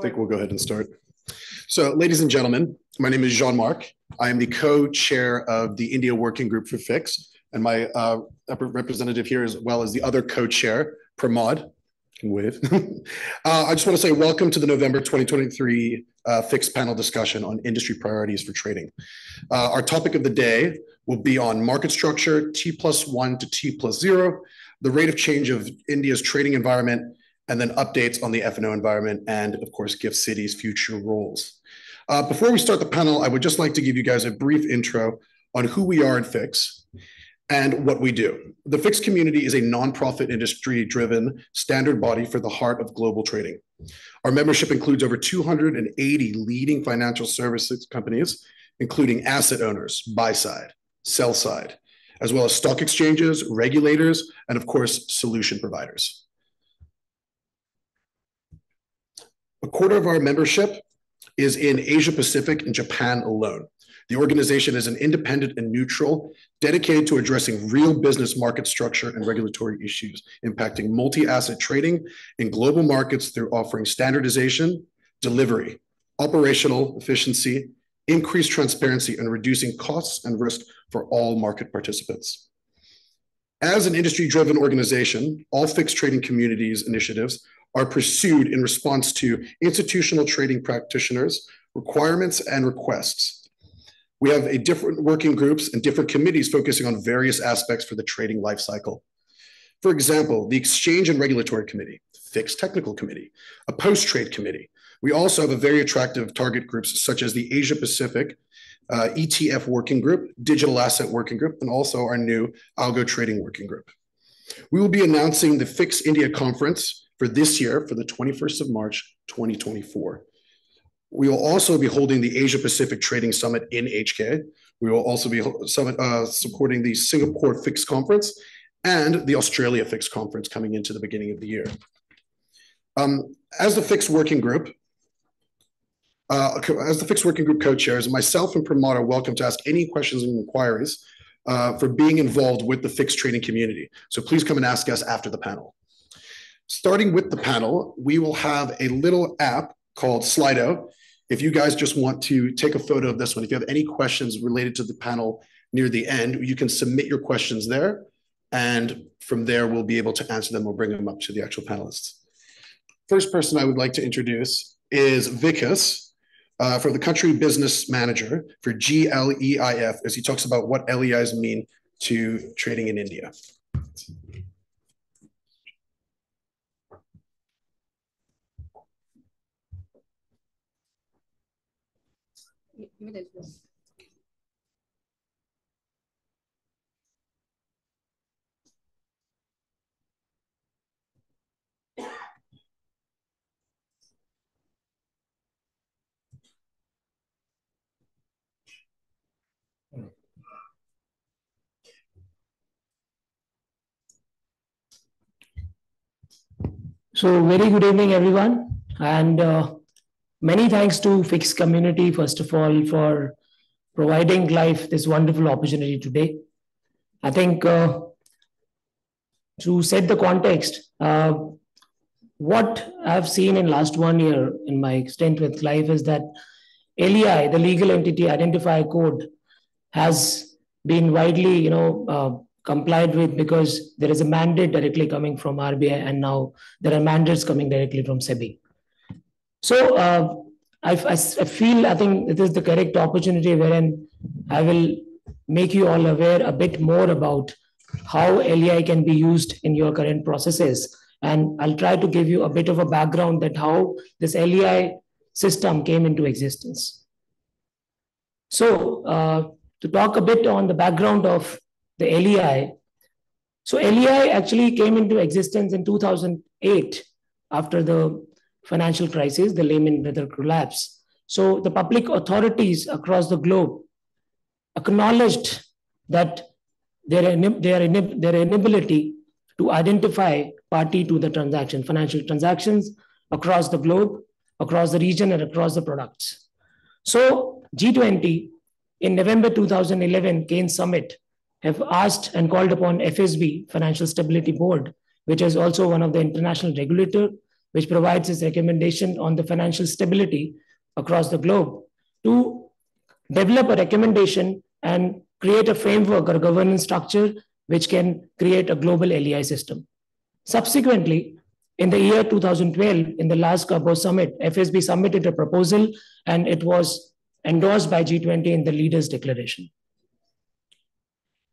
I think we'll go ahead and start. So, ladies and gentlemen, my name is Jean-Marc. I am the co-chair of the India Working Group for FIX, and my uh, representative here, as well as the other co-chair, Pramod, can wave. uh, I just want to say welcome to the November 2023 uh, FIX panel discussion on industry priorities for trading. Uh, our topic of the day will be on market structure, T plus one to T plus zero, the rate of change of India's trading environment, and then updates on the F&O environment and, of course, Gift City's future roles. Uh, before we start the panel, I would just like to give you guys a brief intro on who we are at Fix and what we do. The Fix community is a nonprofit industry-driven standard body for the heart of global trading. Our membership includes over 280 leading financial services companies, including asset owners, buy side, sell side, as well as stock exchanges, regulators, and of course, solution providers. A quarter of our membership is in Asia Pacific and Japan alone. The organization is an independent and neutral, dedicated to addressing real business market structure and regulatory issues impacting multi-asset trading in global markets through offering standardization, delivery, operational efficiency, increased transparency, and reducing costs and risk for all market participants. As an industry-driven organization, all fixed trading communities initiatives are pursued in response to institutional trading practitioners' requirements and requests. We have a different working groups and different committees focusing on various aspects for the trading life cycle. For example, the Exchange and Regulatory Committee, FIX Technical Committee, a post-trade committee. We also have a very attractive target groups such as the Asia Pacific uh, ETF Working Group, Digital Asset Working Group, and also our new Algo Trading Working Group. We will be announcing the Fix India Conference for this year, for the 21st of March, 2024. We will also be holding the Asia Pacific Trading Summit in HK. We will also be summit, uh, supporting the Singapore Fix Conference and the Australia Fix Conference coming into the beginning of the year. Um, as the Fix Working Group, uh, as the Fix Working Group co-chairs, myself and Pramod are welcome to ask any questions and inquiries uh, for being involved with the Fix trading community. So please come and ask us after the panel. Starting with the panel, we will have a little app called Slido. If you guys just want to take a photo of this one, if you have any questions related to the panel near the end, you can submit your questions there. And from there, we'll be able to answer them or bring them up to the actual panelists. First person I would like to introduce is Vikas, uh, for the country business manager for GLEIF, as he talks about what LEIs mean to trading in India. So very good evening, everyone. And uh, Many thanks to Fix community, first of all, for providing GLEIF this wonderful opportunity today. I think uh, to set the context, uh, what I've seen in last one year in my stint with GLEIF is that LEI, the legal entity identifier code, has been widely, you know, uh, complied with because there is a mandate directly coming from RBI, and now there are mandates coming directly from SEBI. So uh, I, I, I, feel I think it is the correct opportunity wherein I will make you all aware a bit more about how LEI can be used in your current processes. And I'll try to give you a bit of a background that how this LEI system came into existence. So uh, to talk a bit on the background of the LEI, so LEI actually came into existence in 2008 after the financial crisis, the Lehman Brothers collapse. So the public authorities across the globe acknowledged that their, their, their inability to identify party to the transaction, financial transactions across the globe, across the region, and across the products. So G20 in November 2011, Cannes Summit, have asked and called upon FSB, Financial Stability Board, which is also one of the international regulator, which provides its recommendation on the financial stability across the globe to develop a recommendation and create a framework or governance structure which can create a global LEI system. Subsequently, in the year 2012, in the Los Cabos summit, FSB submitted a proposal and it was endorsed by G20 in the leaders declaration.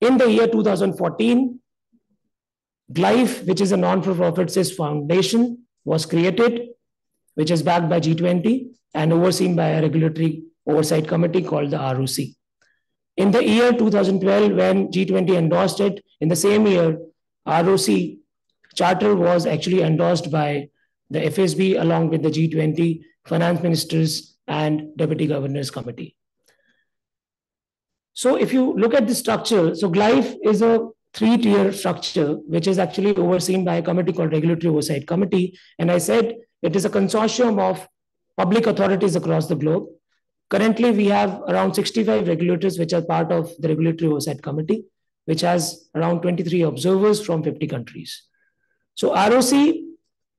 In the year 2014, GLEIF, which is a non-for-profit Swiss foundation, was created, which is backed by G20 and overseen by a regulatory oversight committee called the ROC. In the year 2012, when G20 endorsed it, in the same year, ROC charter was actually endorsed by the FSB along with the G20 finance ministers and deputy governors committee. So if you look at the structure, so GLEIF is a three-tier structure, which is actually overseen by a committee called Regulatory Oversight Committee. And I said it is a consortium of public authorities across the globe. Currently, we have around 65 regulators which are part of the Regulatory Oversight Committee, which has around 23 observers from 50 countries. So ROC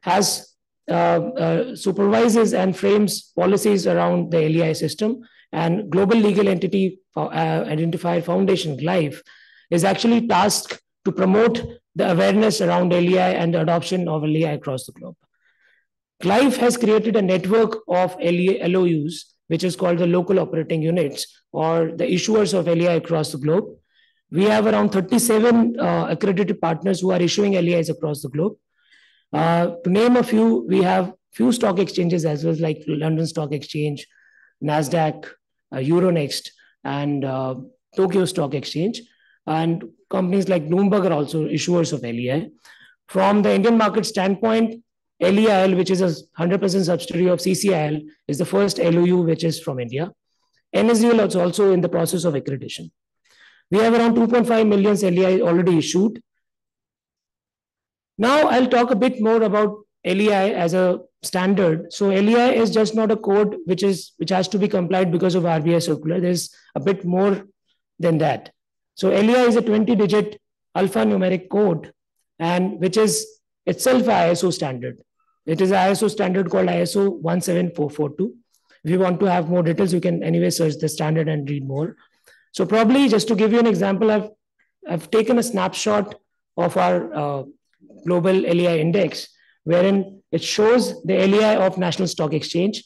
has uh, uh, supervises and frames policies around the LEI system, and Global Legal Entity uh, Identifier Foundation, GLEIF, is actually tasked to promote the awareness around LEI and the adoption of LEI across the globe. GLEIF has created a network of LEI, LOUs, which is called the local operating units or the issuers of LEI across the globe. We have around 37 uh, accredited partners who are issuing LEIs across the globe. Uh, to name a few, we have few stock exchanges as well, like London Stock Exchange, NASDAQ, uh, Euronext, and uh, Tokyo Stock Exchange. And companies like Bloomberg are also issuers of LEI. From the Indian market standpoint, LEIL, which is a 100% subsidiary of CCIL, is the first LOU which is from India. NSDL is also in the process of accreditation. We have around 2.5 million LEI already issued. Now I'll talk a bit more about LEI as a standard. So LEI is just not a code which is which has to be complied because of RBI circular. There's a bit more than that. So LEI is a 20-digit alphanumeric code, and which is itself ISO standard. It is ISO standard called ISO 17442. If you want to have more details, you can anyway search the standard and read more. So probably just to give you an example, I've, I've taken a snapshot of our uh, global LEI index, wherein it shows the LEI of National Stock Exchange.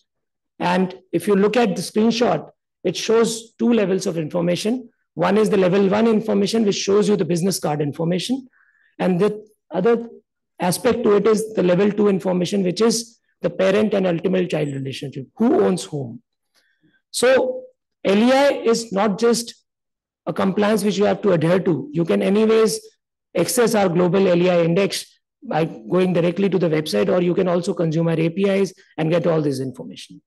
And if you look at the screenshot, it shows two levels of information. One is the level one information, which shows you the business card information. And the other aspect to it is the level two information, which is the parent and ultimate child relationship. Who owns whom? So LEI is not just a compliance which you have to adhere to. You can anyways access our global LEI index by going directly to the website, or you can also consume our APIs and get all this information.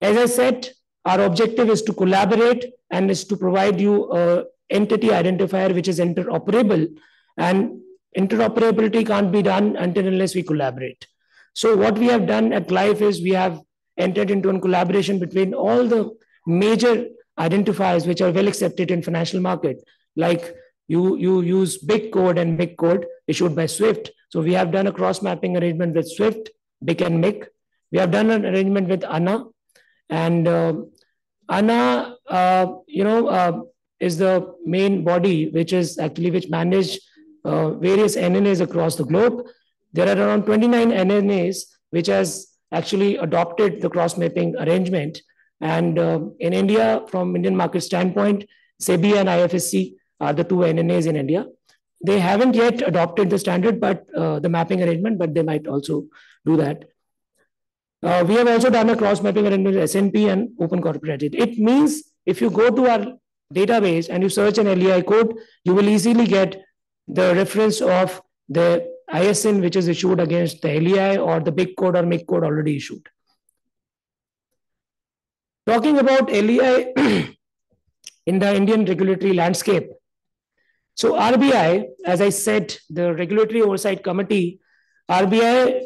As I said, our objective is to collaborate and is to provide you a entity identifier which is interoperable and interoperability can't be done until unless we collaborate. So what we have done at GLEIF is we have entered into a collaboration between all the major identifiers which are well accepted in financial market, like you, you use BIC code and BIC code issued by SWIFT. So we have done a cross-mapping arrangement with SWIFT, BIC and MIC. We have done an arrangement with ANNA. And uh, ANNA, uh, you know, uh, is the main body which is actually which manage uh, various NNAs across the globe. There are around 29 NNAs which has actually adopted the cross-mapping arrangement. And uh, in India, from Indian market standpoint, SEBI and IFSC are the two NNAs in India. They haven't yet adopted the standard, but uh, the mapping arrangement, but they might also do that. Uh, we have also done a cross-mapping arrangement with S&P and Open Corporate. It means if you go to our database and you search an LEI code, you will easily get the reference of the ISIN which is issued against the LEI or the BIC code or MIC code already issued. Talking about LEI in the Indian regulatory landscape. So RBI, as I said, the Regulatory Oversight Committee, RBI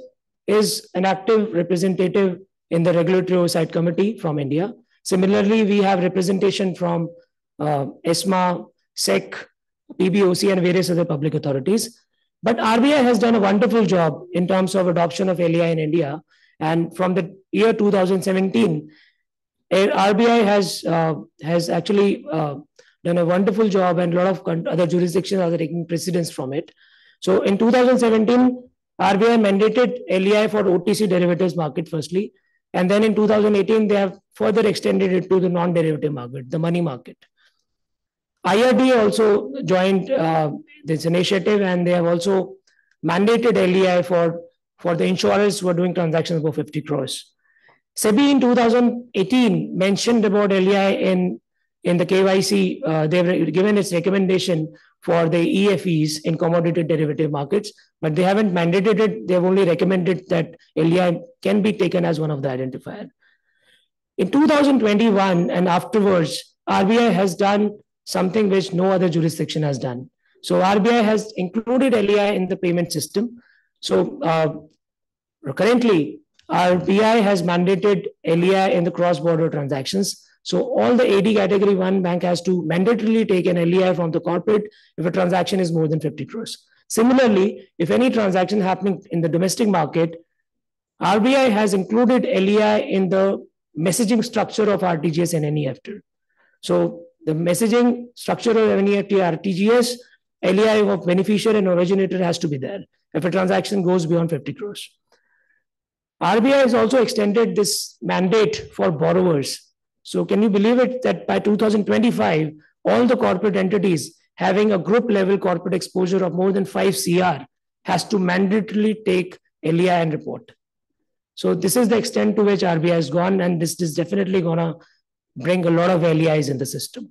is an active representative in the Regulatory Oversight Committee from India. Similarly, we have representation from uh, ESMA, SEC, PBOC, and various other public authorities. But RBI has done a wonderful job in terms of adoption of LEI in India. And from the year 2017, RBI has uh, has actually uh, done a wonderful job, and a lot of other jurisdictions are taking precedence from it. So in 2017, RBI mandated LEI for OTC derivatives market firstly, and then in 2018 they have further extended it to the non-derivative market, the money market. IRDA also joined uh, this initiative, and they have also mandated LEI for for the insurers who are doing transactions above 50 crores. SEBI in 2018 mentioned about LEI in, in the KYC. Uh, they've given its recommendation for the EFEs in commodity derivative markets, but they haven't mandated it. They've only recommended that LEI can be taken as one of the identifier. In 2021 and afterwards, RBI has done something which no other jurisdiction has done. So RBI has included LEI in the payment system. So uh, currently, RBI has mandated LEI in the cross-border transactions. So all the AD category one bank has to mandatorily take an LEI from the corporate if a transaction is more than 50 crores. Similarly, if any transaction happening in the domestic market, RBI has included LEI in the messaging structure of RTGS and NEFT. So the messaging structure of NEFT RTGS, LEI of beneficiary and originator has to be there if a transaction goes beyond 50 crores. RBI has also extended this mandate for borrowers. So can you believe it that by 2025, all the corporate entities having a group level corporate exposure of more than 5 CR has to mandatorily take LEI and report. So this is the extent to which RBI has gone, and this is definitely going to bring a lot of LEIs in the system.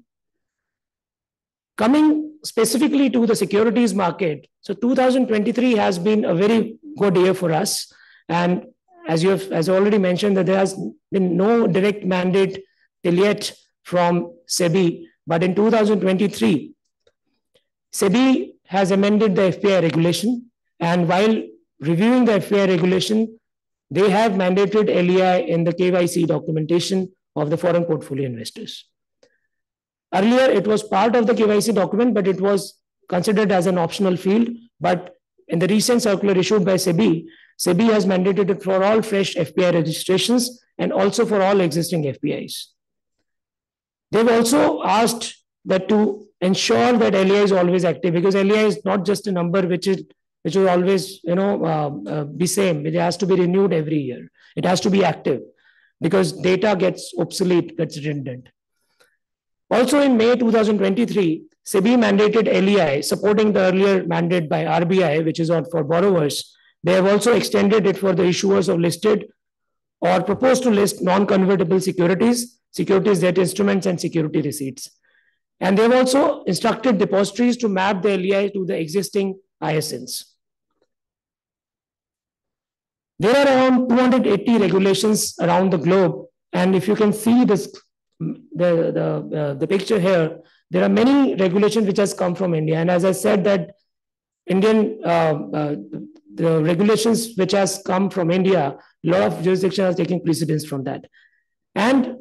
Coming specifically to the securities market, so 2023 has been a very good year for us. And as you have as already mentioned, that there has been no direct mandate till yet from SEBI. But in 2023, SEBI has amended the FPI regulation. And while reviewing the FPI regulation, they have mandated LEI in the KYC documentation of the foreign portfolio investors. Earlier, it was part of the KYC document, but it was considered as an optional field. But in the recent circular issued by SEBI, SEBI has mandated it for all fresh FPI registrations and also for all existing FPIs. They've also asked that to ensure that LEI is always active because LEI is not just a number which is which will always you know uh, uh, be same. It has to be renewed every year. It has to be active because data gets obsolete, gets redundant. Also in May 2023, SEBI mandated LEI supporting the earlier mandate by RBI, which is for borrowers, they have also extended it for the issuers of listed or proposed to list non-convertible securities, securities debt instruments, and security receipts. And they've also instructed depositories to map the LEI to the existing ISINs. There are around 280 regulations around the globe. And if you can see this, the, the, uh, the picture here, there are many regulations which has come from India. And as I said that Indian uh, uh, the regulations which has come from India, a lot of jurisdictions are taking precedence from that. And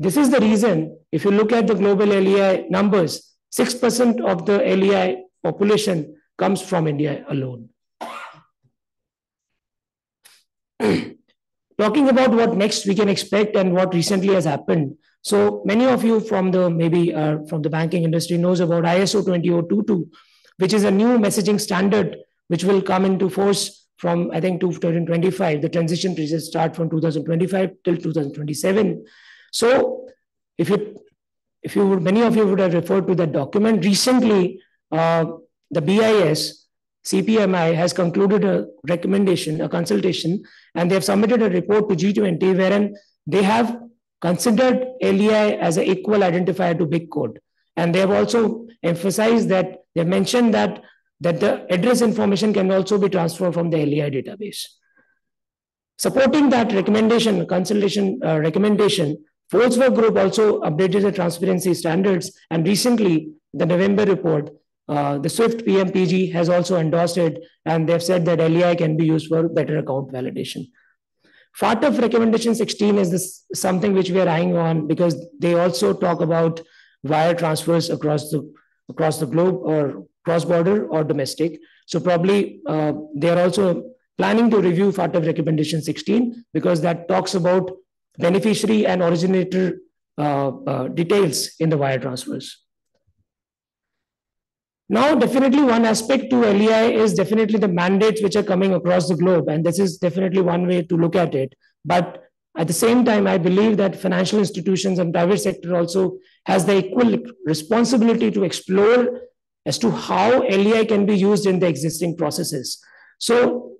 this is the reason, if you look at the global LEI numbers, 6% of the LEI population comes from India alone. Talking about what next we can expect and what recently has happened. So many of you from the maybe uh, from the banking industry knows about ISO 20022, which is a new messaging standard which will come into force from I think 2025. The transition period start from 2025 till 2027. So if you if you would, many of you would have referred to that document recently, uh, the BIS CPMI has concluded a recommendation, a consultation, and they have submitted a report to G20 wherein they have considered LEI as an equal identifier to BIC code. And they have also emphasized that they mentioned that that the address information can also be transferred from the LEI database. Supporting that recommendation, consultation uh, recommendation, Wolfsberg Group also updated the transparency standards. And recently, the November report, uh, the SWIFT PMPG has also endorsed it. And they've said that LEI can be used for better account validation. FATF recommendation 16 is this something which we are eyeing on because they also talk about wire transfers across the across the globe or cross-border or domestic. So probably uh, they are also planning to review FATF recommendation 16 because that talks about beneficiary and originator uh, uh, details in the wire transfers. Now, definitely one aspect to LEI is definitely the mandates which are coming across the globe. And this is definitely one way to look at it. But at the same time, I believe that financial institutions and private sector also has the equal responsibility to explore as to how LEI can be used in the existing processes. So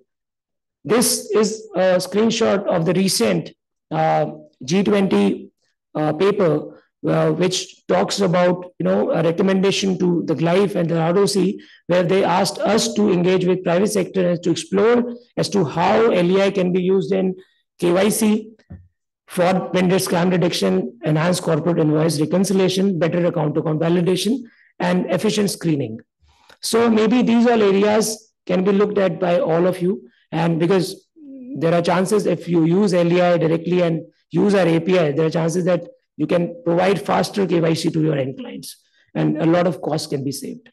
this is a screenshot of the recent G20 uh, paper uh, which talks about you know a recommendation to the GLEIF and the ROC, where they asked us to engage with private sector and to explore as to how LEI can be used in KYC, fraud, vendor scam detection, enhanced corporate invoice reconciliation, better account-to-account validation, and efficient screening. So maybe these all areas can be looked at by all of you, and because there are chances if you use LEI directly and use our API, there are chances that you can provide faster KYC to your end clients and a lot of costs can be saved.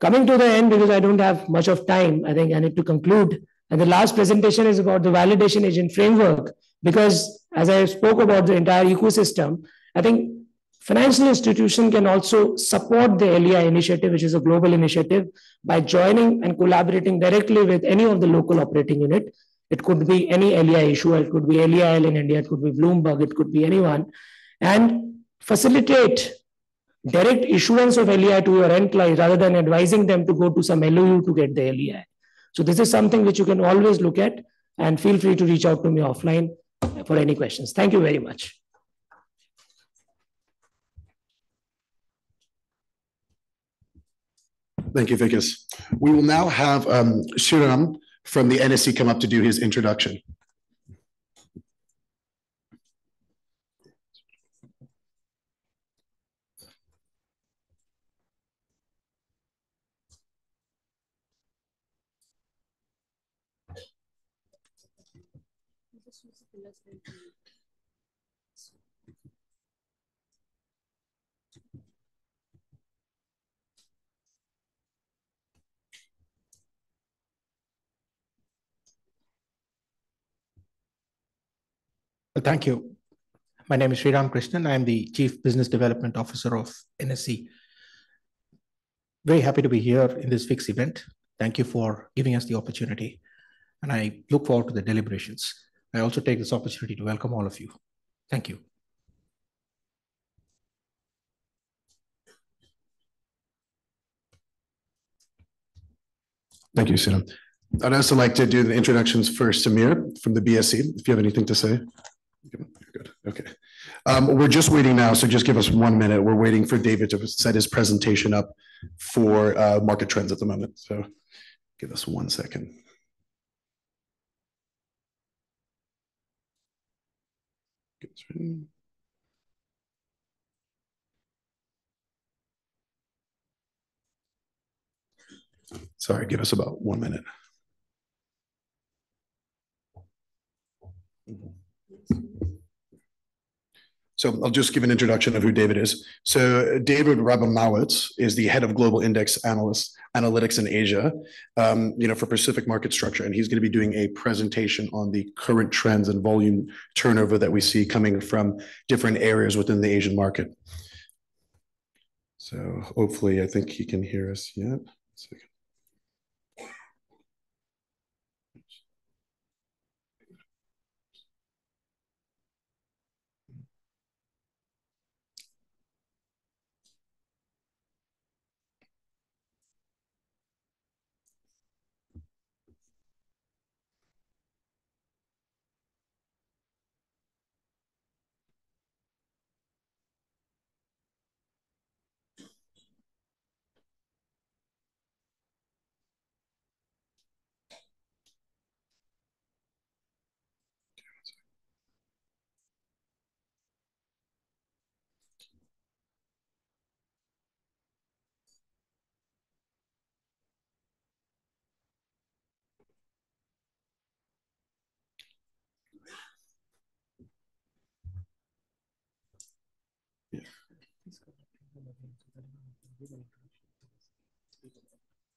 Coming to the end, because I don't have much of time, I think I need to conclude. And the last presentation is about the validation agent framework, because as I spoke about the entire ecosystem, I think financial institution can also support the LEI initiative, which is a global initiative, by joining and collaborating directly with any of the local operating unit it could be any LEI issuer, it could be LEIL in India, it could be Bloomberg, it could be anyone, and facilitate direct issuance of LEI to your end client rather than advising them to go to some LOU to get the LEI. So this is something which you can always look at and feel free to reach out to me offline for any questions. Thank you very much. Thank you, Vikas. We will now have um, Sriram from the NSE come up to do his introduction. Well, thank you. My name is Sriram Krishnan. I am the Chief Business Development Officer of NSE. Very happy to be here in this FIX event. Thank you for giving us the opportunity. And I look forward to the deliberations. I also take this opportunity to welcome all of you. Thank you. Thank you, Sriram. I'd also like to do the introductions first. Samir from the BSE, if you have anything to say. Good. Okay. Um, we're just waiting now, so just give us one minute. We're waiting for David to set his presentation up for uh, market trends at the moment. So give us one second. Sorry, give us about one minute. So I'll just give an introduction of who David is. So David Rabinowitz is the head of global index analyst analytics in Asia, um, you know, for Pacific market structure, and he's going to be doing a presentation on the current trends and volume turnover that we see coming from different areas within the Asian market. So hopefully, I think he can hear us yet.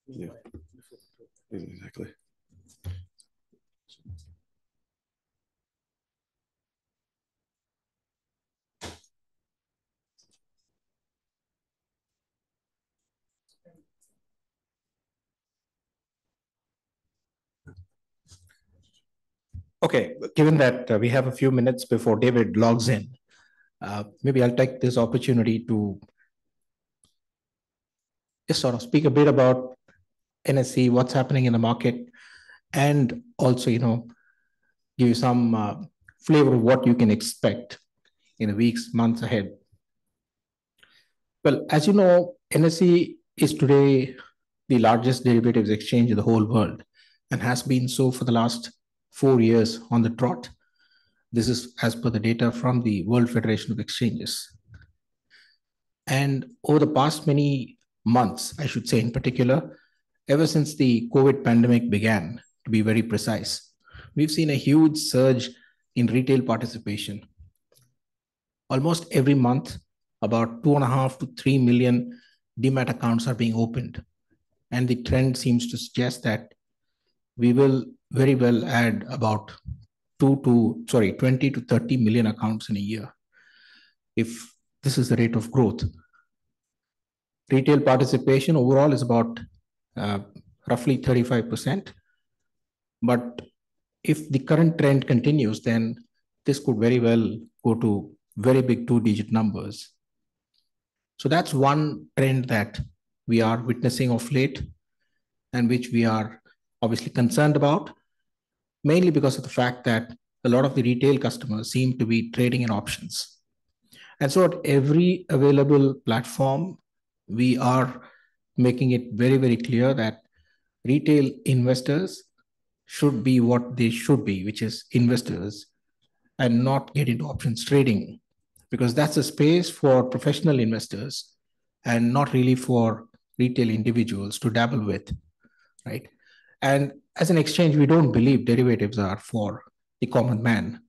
Yeah, exactly. Okay, given that uh, we have a few minutes before David logs in, uh, maybe I'll take this opportunity to just sort of speak a bit about NSE, what's happening in the market, and also, you know, give you some uh, flavor of what you can expect in the weeks, months ahead. Well, as you know, NSE is today the largest derivatives exchange in the whole world and has been so for the last four years on the trot. This is as per the data from the World Federation of Exchanges. And over the past many months, I should say in particular, ever since the COVID pandemic began, to be very precise, we've seen a huge surge in retail participation. Almost every month, about two and a half to three million demat accounts are being opened. And the trend seems to suggest that we will very well add about two to, sorry, 20 to 30 million accounts in a year. If this is the rate of growth. Retail participation overall is about uh, roughly 35%. But if the current trend continues, then this could very well go to very big two digit numbers. So that's one trend that we are witnessing of late and which we are obviously concerned about, mainly because of the fact that a lot of the retail customers seem to be trading in options. And so at every available platform, we are making it very, very clear that retail investors should be what they should be, which is investors, and not get into options trading, because that's a space for professional investors and not really for retail individuals to dabble with, right? And as an exchange, we don't believe derivatives are for the common man.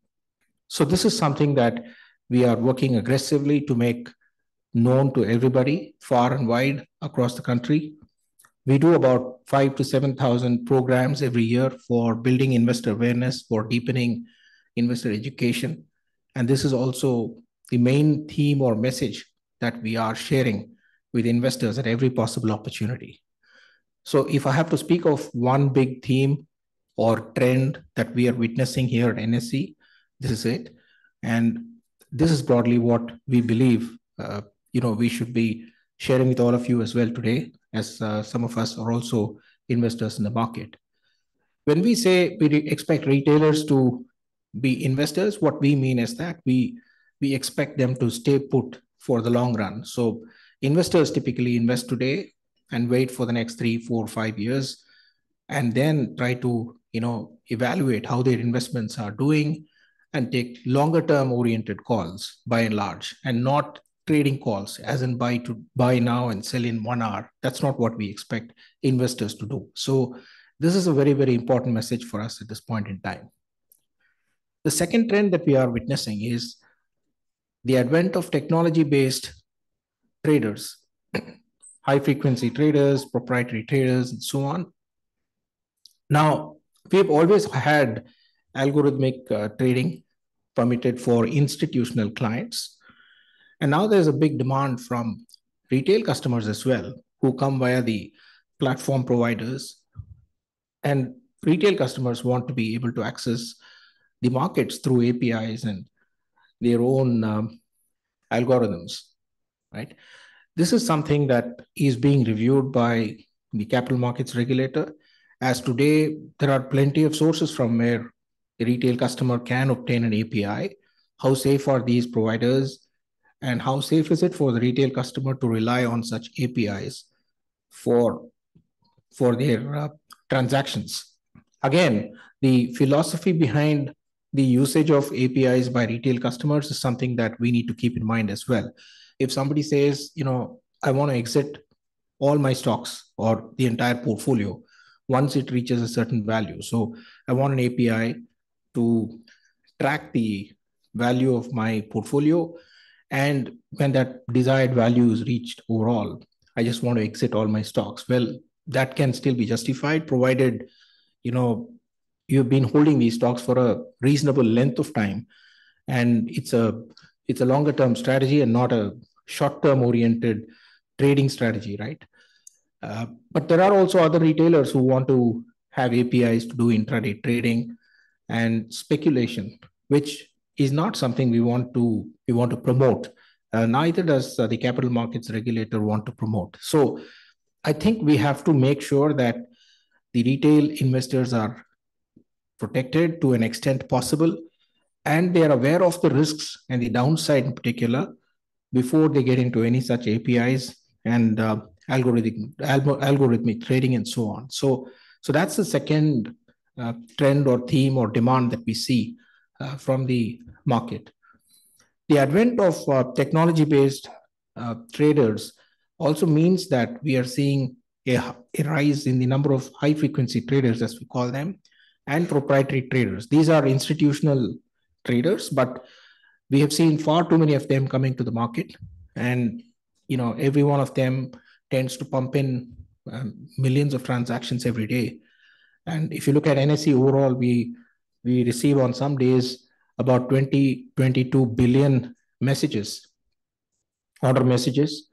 So this is something that we are working aggressively to make known to everybody far and wide across the country. We do about five to 7,000 programs every year for building investor awareness, for deepening investor education. And this is also the main theme or message that we are sharing with investors at every possible opportunity. So if I have to speak of one big theme or trend that we are witnessing here at NSE, this is it. And this is broadly what we believe, uh, you know, we should be sharing with all of you as well today, as uh, some of us are also investors in the market. When we say we expect retailers to be investors, what we mean is that we we expect them to stay put for the long run. So investors typically invest today and wait for the next three, four, five years, and then try to you know evaluate how their investments are doing and take longer term oriented calls by and large and not trading calls as in buy to buy now and sell in one hour that's not what we expect investors to do so this is a very very important message for us at this point in time the second trend that we are witnessing is the advent of technology based traders high frequency traders, proprietary traders, and so on. Now, we've always had algorithmic uh, trading permitted for institutional clients. And now there's a big demand from retail customers as well, who come via the platform providers. And retail customers want to be able to access the markets through APIs and their own um, algorithms, right? This is something that is being reviewed by the capital markets regulator. As today, there are plenty of sources from where a retail customer can obtain an API. How safe are these providers? And how safe is it for the retail customer to rely on such APIs for, for their uh, transactions? Again, the philosophy behind the usage of APIs by retail customers is something that we need to keep in mind as well if somebody says, you know, I want to exit all my stocks or the entire portfolio once it reaches a certain value. So I want an API to track the value of my portfolio. And when that desired value is reached overall, I just want to exit all my stocks. Well, that can still be justified, provided you know you've been holding these stocks for a reasonable length of time, and it's a it's a longer term strategy and not a short term oriented trading strategy, right? Uh, but there are also other retailers who want to have APIs to do intraday trading and speculation, which is not something we want to we want to promote. Uh, neither does uh, the capital markets regulator want to promote. So, I think we have to make sure that the retail investors are protected to an extent possible, and they are aware of the risks and the downside in particular before they get into any such APIs and uh, algorithmic algorithmic trading and so on. So, so that's the second uh, trend or theme or demand that we see from the market. The advent of uh, technology-based uh, traders also means that we are seeing a, a rise in the number of high-frequency traders, as we call them, and proprietary traders. These are institutional traders, but we have seen far too many of them coming to the market, and you know every one of them tends to pump in um, millions of transactions every day. And if you look at NSE overall, we we receive on some days about 20, 22 billion messages, order messages.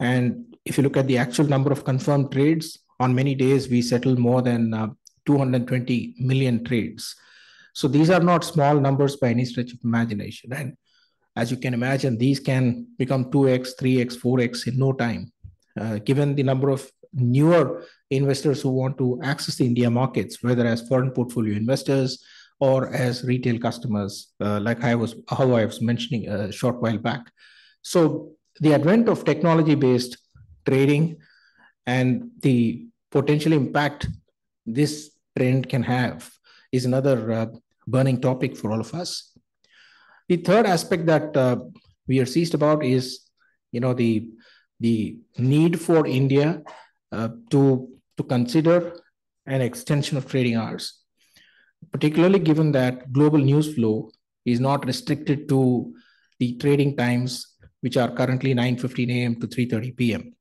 And if you look at the actual number of confirmed trades, on many days we settle more than uh, 220 million trades. So these are not small numbers by any stretch of imagination. And as you can imagine, these can become 2x, 3x, 4x in no time. Uh, given the number of newer investors who want to access the India markets, whether as foreign portfolio investors or as retail customers, uh, like I was how I was mentioning a short while back. So the advent of technology-based trading and the potential impact this trend can have is another uh, burning topic for all of us. The third aspect that uh, we are seized about is, you know, the the need for India uh, to, to consider an extension of trading hours, particularly given that global news flow is not restricted to the trading times, which are currently 9.15 a.m. to 3.30 p.m.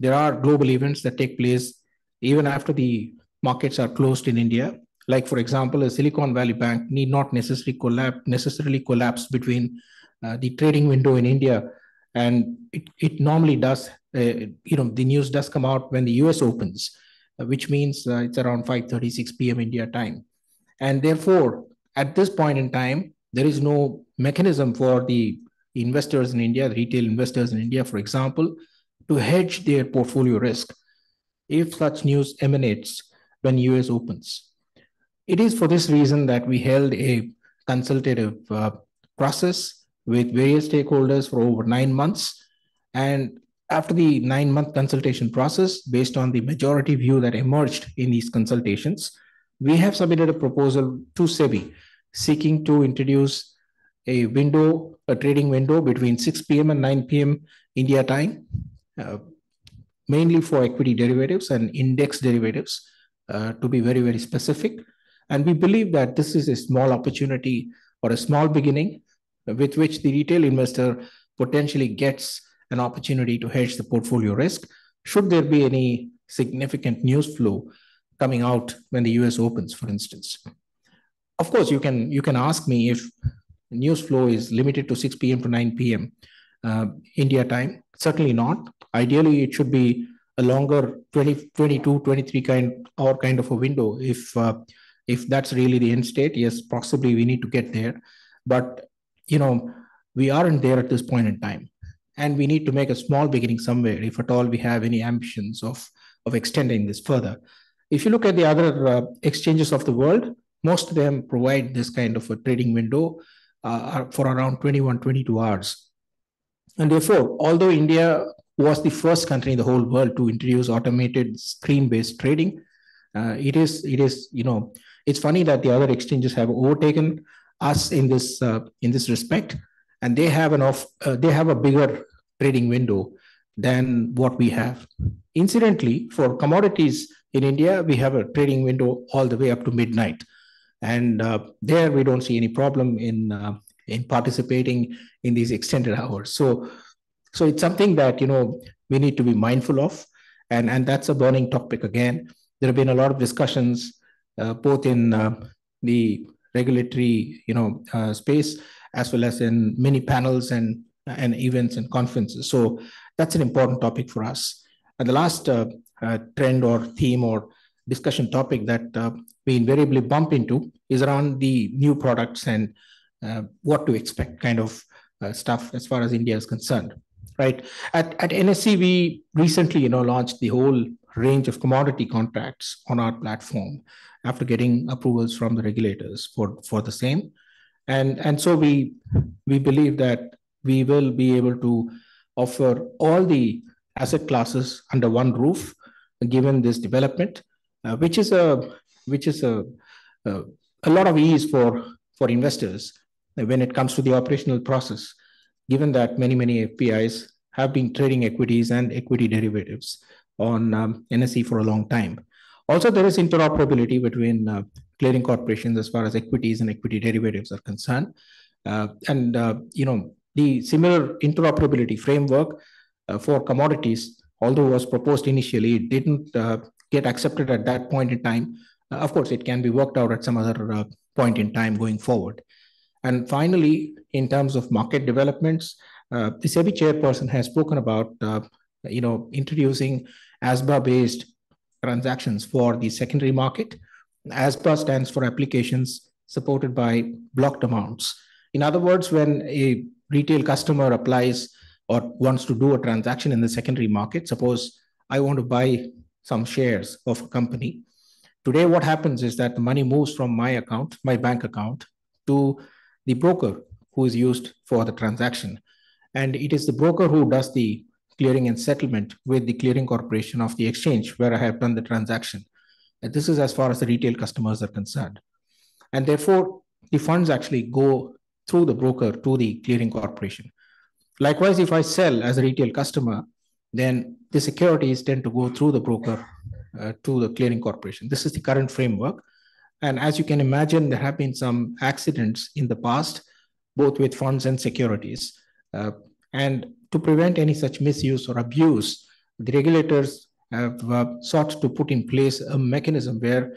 There are global events that take place even after the markets are closed in India. Like, for example, a Silicon Valley Bank need not necessarily collapse, necessarily collapse between uh, the trading window in India and it, it normally does uh, you know the news does come out when the us opens uh, which means uh, it's around 5:36 p.m. india time and therefore at this point in time there is no mechanism for the investors in india retail investors in india for example to hedge their portfolio risk if such news emanates when us opens it is for this reason that we held a consultative uh, process with various stakeholders for over nine months. And after the nine month consultation process, based on the majority view that emerged in these consultations, we have submitted a proposal to SEBI seeking to introduce a window, a trading window between 6 p.m. and 9 p.m. India time, uh, mainly for equity derivatives and index derivatives, uh, to be very, very specific. And we believe that this is a small opportunity or a small beginning with which the retail investor potentially gets an opportunity to hedge the portfolio risk should there be any significant news flow coming out when the US opens, for instance. Of course, you can you can ask me if news flow is limited to 6 p.m. to 9 p.m. Uh, India time. Certainly not. Ideally, it should be a longer 20, 22, 23 kind or kind of a window. If uh, if that's really the end state, yes, possibly we need to get there. But you know, we aren't there at this point in time. And we need to make a small beginning somewhere, if at all we have any ambitions of, of extending this further. If you look at the other uh, exchanges of the world, most of them provide this kind of a trading window uh, for around 21, 22 hours. And therefore, although India was the first country in the whole world to introduce automated screen-based trading, uh, it is, it is, you know, it's funny that the other exchanges have overtaken us in this uh, in this respect, and they have an off uh, they have a bigger trading window than what we have. Incidentally, for commodities in India, we have a trading window all the way up to midnight, and uh, there we don't see any problem in uh, in participating in these extended hours. So, so it's something that you know we need to be mindful of, And, and that's a burning topic again. There have been a lot of discussions, uh, both in uh, the regulatory you know, uh, space, as well as in many panels and, and events and conferences. So that's an important topic for us. And the last uh, trend or theme or discussion topic that uh, we invariably bump into is around the new products and uh, what to expect kind of uh, stuff as far as India is concerned, right? At, at NSE, we recently, you know, launched the whole range of commodity contracts on our platform after getting approvals from the regulators for, for the same. And, and so we, we believe that we will be able to offer all the asset classes under one roof given this development uh, which is a which is a, a, a lot of ease for for investors when it comes to the operational process, given that many many FPIs have been trading equities and equity derivatives on um, NSE for a long time. Also, there is interoperability between uh, clearing corporations as far as equities and equity derivatives are concerned, uh, and uh, you know the similar interoperability framework uh, for commodities, although was proposed initially, it didn't uh, get accepted at that point in time. Uh, of course, it can be worked out at some other uh, point in time going forward. And finally, in terms of market developments, uh, the SEBI chairperson has spoken about, uh, you know, introducing ASBA-based transactions for the secondary market. ASBA stands for applications supported by blocked amounts. In other words, when a retail customer applies or wants to do a transaction in the secondary market, suppose I want to buy some shares of a company. Today, what happens is that the money moves from my account, my bank account, to the broker who is used for the transaction. And it is the broker who does the clearing and settlement with the clearing corporation of the exchange where I have done the transaction. And this is as far as the retail customers are concerned. And therefore, the funds actually go through the broker to the clearing corporation. Likewise, if I sell as a retail customer, then the securities tend to go through the broker uh, to the clearing corporation. This is the current framework. And as you can imagine, there have been some accidents in the past, both with funds and securities. Uh, and to prevent any such misuse or abuse, the regulators have uh, sought to put in place a mechanism where,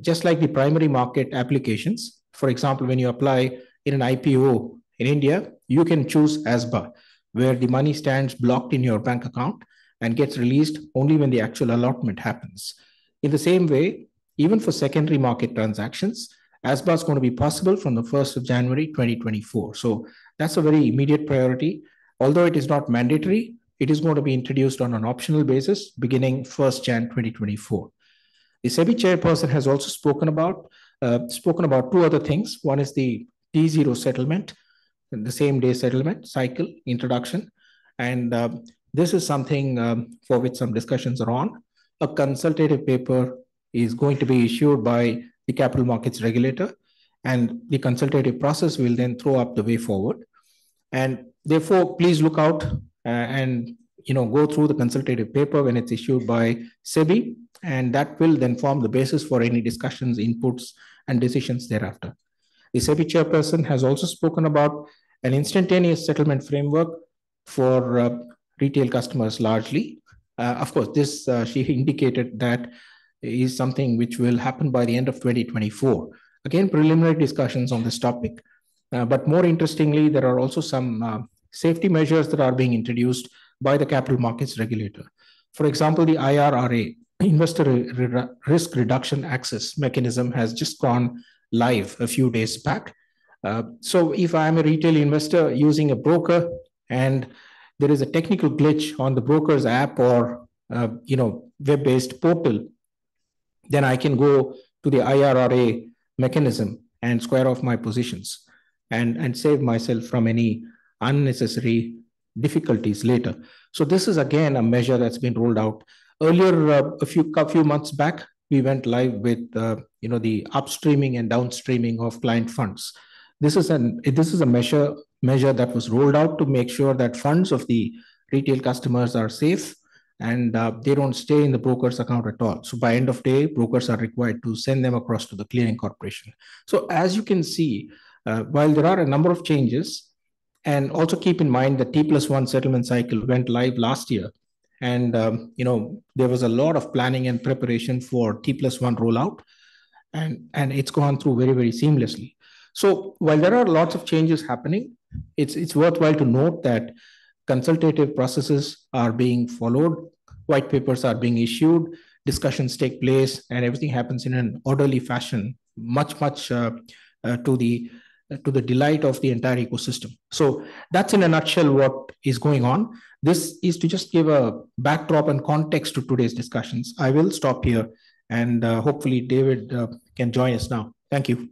just like the primary market applications, for example, when you apply in an IPO in India, you can choose ASBA where the money stands blocked in your bank account and gets released only when the actual allotment happens. In the same way, even for secondary market transactions, ASBA is going to be possible from the 1st of January 2024. So that's a very immediate priority. Although it is not mandatory, it is going to be introduced on an optional basis beginning 1st Jan 2024. The SEBI chairperson has also spoken about uh, spoken about two other things. One is the T0 settlement, the same day settlement cycle introduction. And uh, this is something um, for which some discussions are on. A consultative paper is going to be issued by the capital markets regulator, and the consultative process will then throw up the way forward. And therefore, please look out uh, and you know go through the consultative paper when it's issued by SEBI, and that will then form the basis for any discussions, inputs, and decisions thereafter. The SEBI chairperson has also spoken about an instantaneous settlement framework for uh, retail customers largely. Uh, of course, this uh, she indicated that is something which will happen by the end of 2024. Again, preliminary discussions on this topic. Uh, but more interestingly, there are also some uh, safety measures that are being introduced by the capital markets regulator. For example, the IRRA, Investor Re Risk Reduction Access Mechanism, has just gone live a few days back. Uh, so if I'm a retail investor using a broker and there is a technical glitch on the broker's app or uh, you know web-based portal, then I can go to the IRRA mechanism and square off my positions and, and save myself from any unnecessary difficulties later. So this is again a measure that's been rolled out. Earlier, uh, a few a few months back, we went live with uh, you know the upstreaming and downstreaming of client funds. This is an this is a measure measure that was rolled out to make sure that funds of the retail customers are safe and uh, they don't stay in the broker's account at all. So by end of day, brokers are required to send them across to the clearing corporation. So as you can see, uh, while there are a number of changes, and also keep in mind the T plus one settlement cycle went live last year, And, um, you know, there was a lot of planning and preparation for T plus one rollout and, and it's gone through very, very seamlessly. So while there are lots of changes happening, it's, it's worthwhile to note that consultative processes are being followed, white papers are being issued, discussions take place, and everything happens in an orderly fashion, much, much uh, uh, to the to the delight of the entire ecosystem. So that's in a nutshell what is going on. This is to just give a backdrop and context to today's discussions. I will stop here and uh, hopefully David uh, can join us now. Thank you.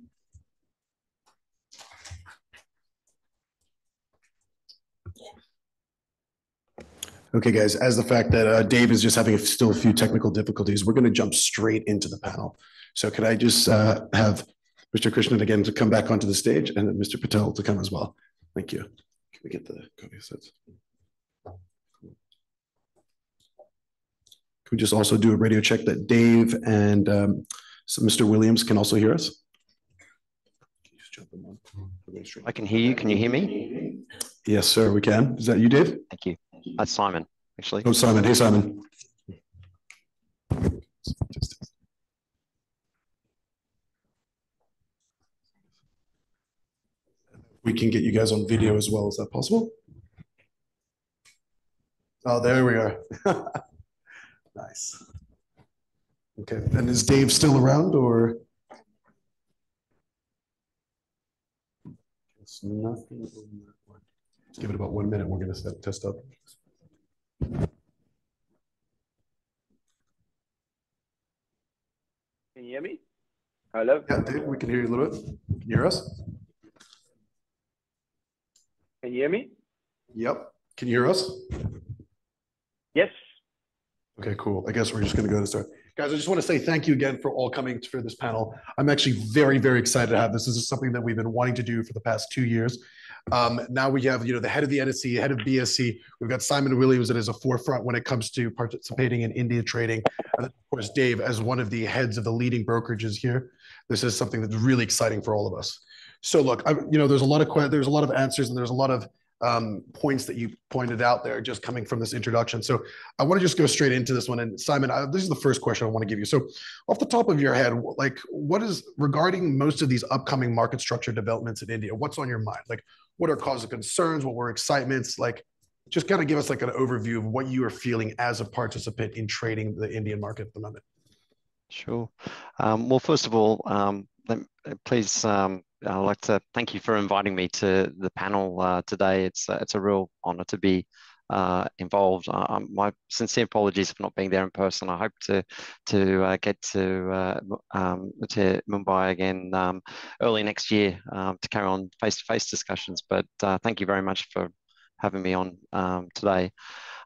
Okay, guys, as the fact that uh, Dave is just having still a few technical difficulties, we're going to jump straight into the panel. So could I just uh, have Mr. Krishnan again to come back onto the stage and Mr. Patel to come as well. Thank you. Can we get the copy sets? Can we just also do a radio check that Dave and um, so Mr. Williams can also hear us? I can hear you. Can you hear me? Yes, sir, we can. Is that you, Dave? Thank you. That's Simon, actually. Oh, Simon. Hey, Simon. We can get you guys on video as well. Is that possible? Oh, there we are. nice. Okay. And is Dave still around or? It's nothing. Let's give it about one minute. We're going to set test up. Can you hear me? Hello? Yeah, Dave, we can hear you a little bit. Can you hear us? Can you hear me? Yep. Can you hear us? Yes. Okay, cool. I guess we're just going to go to start. Guys, I just want to say thank you again for all coming for this panel. I'm actually very, very excited to have this. This is something that we've been wanting to do for the past two years. Um, now we have, you know, the head of the NSE, head of BSE. We've got Simon Williams that is a forefront when it comes to participating in India trading. And of course, Dave as one of the heads of the leading brokerages here. This is something that's really exciting for all of us. So look, I, you know, there's a lot of there's a lot of answers and there's a lot of um, points that you pointed out there just coming from this introduction. So I want to just go straight into this one. And Simon, I, this is the first question I want to give you. So off the top of your head, like what is regarding most of these upcoming market structure developments in India, what's on your mind? Like what are cause of concerns? What were excitements? Like just kind of give us like an overview of what you are feeling as a participant in trading the Indian market at the moment. Sure. Um, well, first of all, um, please um, I'd like to thank you for inviting me to the panel uh, today. It's uh, it's a real honour to be uh, involved. Uh, my sincere apologies for not being there in person. I hope to to uh, get to uh, um, to Mumbai again um, early next year um, to carry on face to face discussions. But thank you very much for having me on um, today.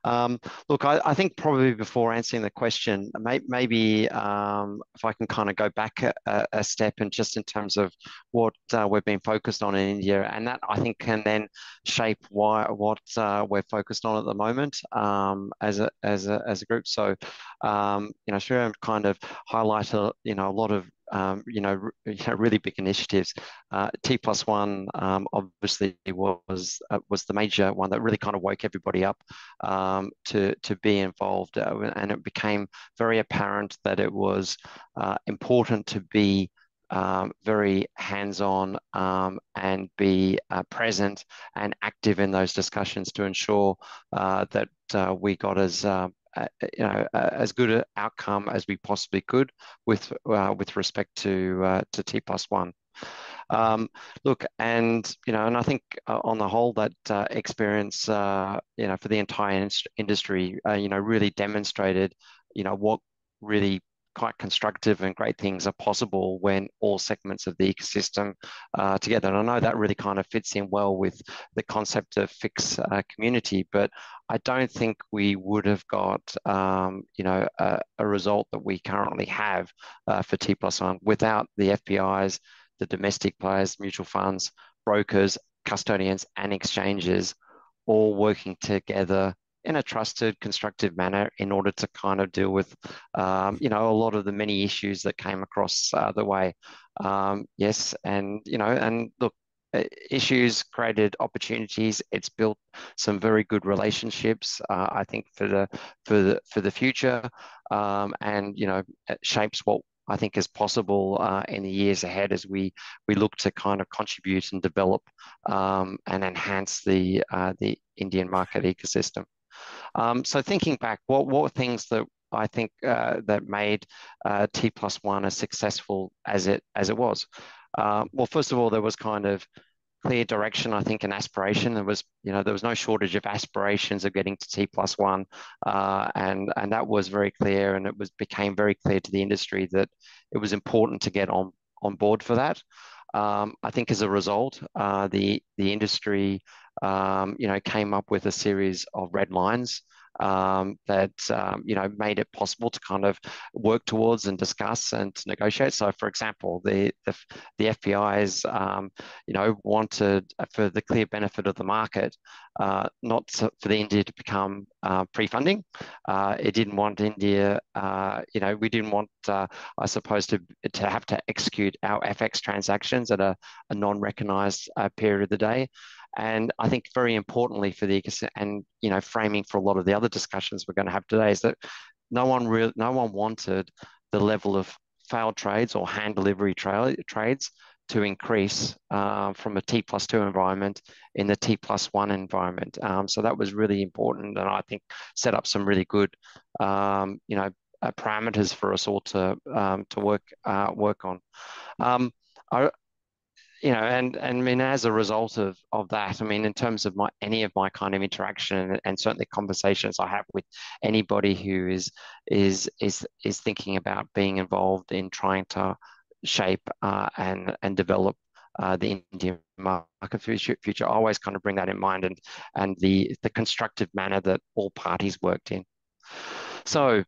Um, look, I, I, think probably before answering the question, may, maybe um, if I can kind of go back a, a, step and just in terms of what uh, we've been focused on in India, and that I think can then shape why what uh, we're focused on at the moment um, as a as a as a group. So, um, you know, Sriram kind of highlight you know a lot of um, you, know, you know, really big initiatives. Uh, T plus one um, obviously was uh, was the major one that really kind of woke everybody up um, to to be involved, uh, and it became very apparent that it was uh, important to be um, very hands-on um, and be uh, present and active in those discussions to ensure uh, that uh, we got as uh, uh, you know, uh, as good an outcome as we possibly could with uh, with respect to uh, to T plus one. Um, look, and you know, and I think uh, on the whole, that uh, experience, you know, for the entire industry, you know, really demonstrated, you know, what really quite constructive and great things are possible when all segments of the ecosystem uh, together. And I know that really kind of fits in well with the concept of FIX uh, community, but I don't think we would have got, um, you know, a, a, result that we currently have uh, for T plus one without the FPIs, the domestic players, mutual funds, brokers, custodians, and exchanges all working together in a trusted, constructive manner in order to kind of deal with, um, you know, a lot of the many issues that came across uh, the way. Um, yes, and you know, and look, issues, created opportunities. It's built some very good relationships, uh, I think, for the for the for the future, um, and you know, shapes what I think is possible uh, in the years ahead as we we look to kind of contribute and develop um, and enhance the uh, the Indian market ecosystem. Um, so thinking back, what what were things that I think uh, that made uh, T plus one as successful as it as it was? Uh, well, first of all, there was kind of clear direction, I think, and aspiration. There was, you know, there was no shortage of aspirations of getting to T plus one, uh, and and that was very clear, and it was became very clear to the industry that it was important to get on on board for that. Um, I think as a result, uh, the the industry, um, you know, came up with a series of red lines um, that um, you know made it possible to kind of work towards and discuss and negotiate. So, for example, the the, the FPIs um, you know wanted uh, for the clear benefit of the market, uh, not to, for the India to become uh, pre-funding. Uh, it didn't want India, uh, you know, we didn't want, uh, I suppose, to to have to execute our FX transactions at a, a non-recognized period of the day. And I think very importantly for the and you know framing for a lot of the other discussions we're going to have today is that no one real no one wanted the level of failed trades or hand delivery tra trades to increase uh, from a T plus two environment in the T plus one environment. Um, so that was really important, and I think set up some really good, um, you know, uh, parameters for us all to um, to work uh, work on. Um, I, you know, and and I mean, as a result of of that, I mean, in terms of my any of my kind of interaction and certainly conversations I have with anybody who is is is is thinking about being involved in trying to shape uh, and and develop uh, the Indian market future, future, I always kind of bring that in mind and and the the constructive manner that all parties worked in. So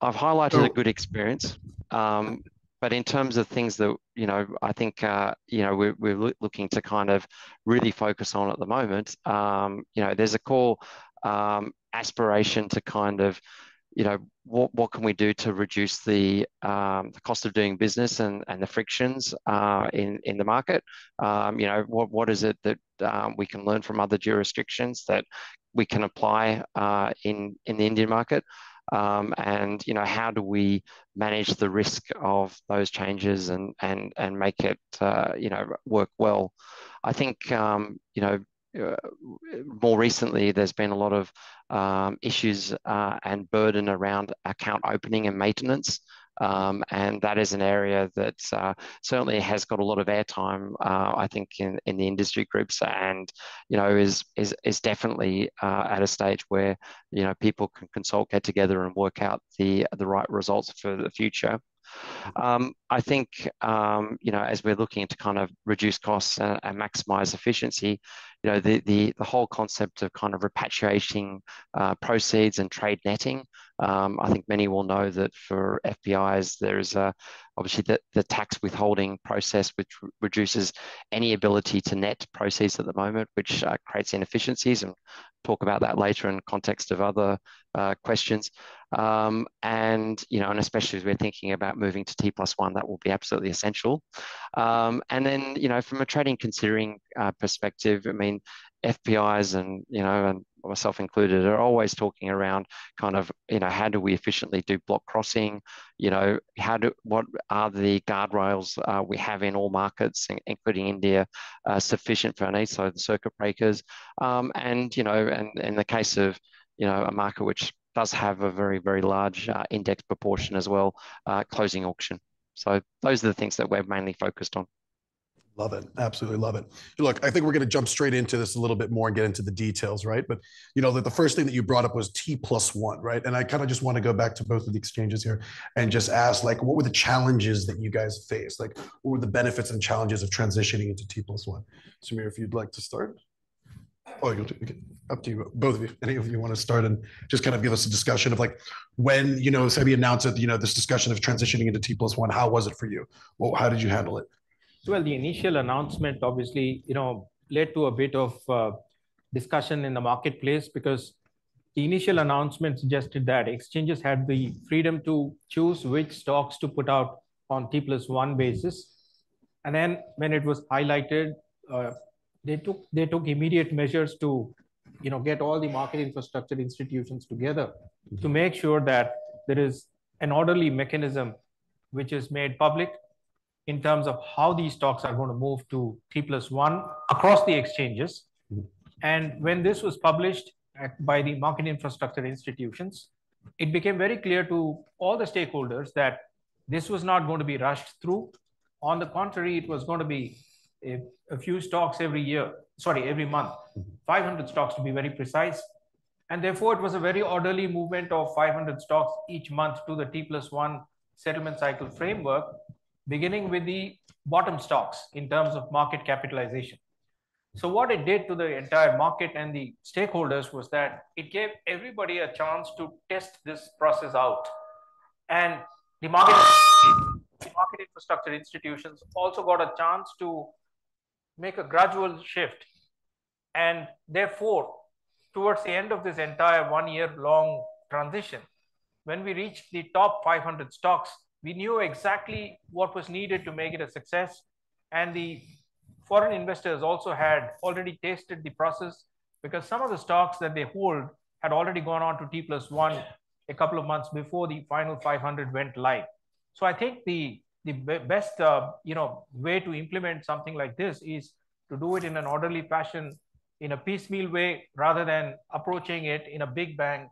I've highlighted a good experience. Um, but in terms of things that you know, I think uh, you know we're, we're looking to kind of really focus on at the moment. Um, you know, there's a core um, aspiration to kind of you know what what can we do to reduce the um, the cost of doing business and and the frictions uh, in in the market um, you know what what is it that um, we can learn from other jurisdictions that we can apply uh, in in the Indian market um, and you know how do we manage the risk of those changes and and and make it uh, you know work well i think um, you know uh, more recently, there's been a lot of um, issues uh, and burden around account opening and maintenance. Um, and that is an area that uh, certainly has got a lot of airtime, uh, I think, in, in the industry groups, and you know is is is definitely uh, at a stage where you know people can consult, get together, and work out the the right results for the future. Um, I think, um, you know, as we're looking to kind of reduce costs and, and, maximize efficiency, you know, the, the, the whole concept of kind of repatriating uh, proceeds and trade netting, um, I think many will know that for FPIs, there is a, obviously the, the tax withholding process, which reduces any ability to net proceeds at the moment, which uh, creates inefficiencies and talk about that later in context of other uh, questions. Um, and, you know, and especially as we're thinking about moving to T plus one, that will be absolutely essential. Um, and then, you know, from a trading considering uh, perspective, I mean, FPIs and, you know, and myself included, are always talking around kind of, you know, how do we efficiently do block crossing? You know, how do, what are the guardrails uh, we have in all markets, including India, uh, sufficient for our needs? So the circuit breakers. Um, and, you know, and in the case of, you know, a market which does have a very, very large uh, index proportion as well, uh, closing auction. So those are the things that we're mainly focused on. Love it. Absolutely love it. Look, I think we're going to jump straight into this a little bit more and get into the details, right? But you know, the, the first thing that you brought up was T plus one, right? And I kind of just want to go back to both of the exchanges here and just ask, like, what were the challenges that you guys faced? Like, what were the benefits and challenges of transitioning into T plus one? Samir, if you'd like to start. Oh, you'll do, up to you, both of you. Any of you want to start and just kind of give us a discussion of like when you know SEBI announced that you know this discussion of transitioning into T plus one. How was it for you? Well, how did you handle it? Well, the initial announcement obviously, you know, led to a bit of uh, discussion in the marketplace because the initial announcement suggested that exchanges had the freedom to choose which stocks to put out on T plus one basis. And then when it was highlighted uh, they took they took immediate measures to you know get all the market infrastructure institutions together to make sure that there is an orderly mechanism which is made public in terms of how these stocks are going to move to T plus one across the exchanges. Mm-hmm. And when this was published at, by the market infrastructure institutions, it became very clear to all the stakeholders that this was not going to be rushed through. On the contrary, it was going to be a, a few stocks every year, sorry, every month, mm-hmm. 500 stocks to be very precise. And therefore, it was a very orderly movement of 500 stocks each month to the T plus one settlement cycle framework, beginning with the bottom stocks in terms of market capitalization. So what it did to the entire market and the stakeholders was that it gave everybody a chance to test this process out. And the market, the market infrastructure institutions also got a chance to make a gradual shift. And therefore, towards the end of this entire one year long transition, when we reached the top 500 stocks, we knew exactly what was needed to make it a success. And the foreign investors also had already tasted the process because some of the stocks that they hold had already gone on to T plus one a couple of months before the final 500 went live. So I think the the best uh, you know way to implement something like this is to do it in an orderly fashion in a piecemeal way rather than approaching it in a big bang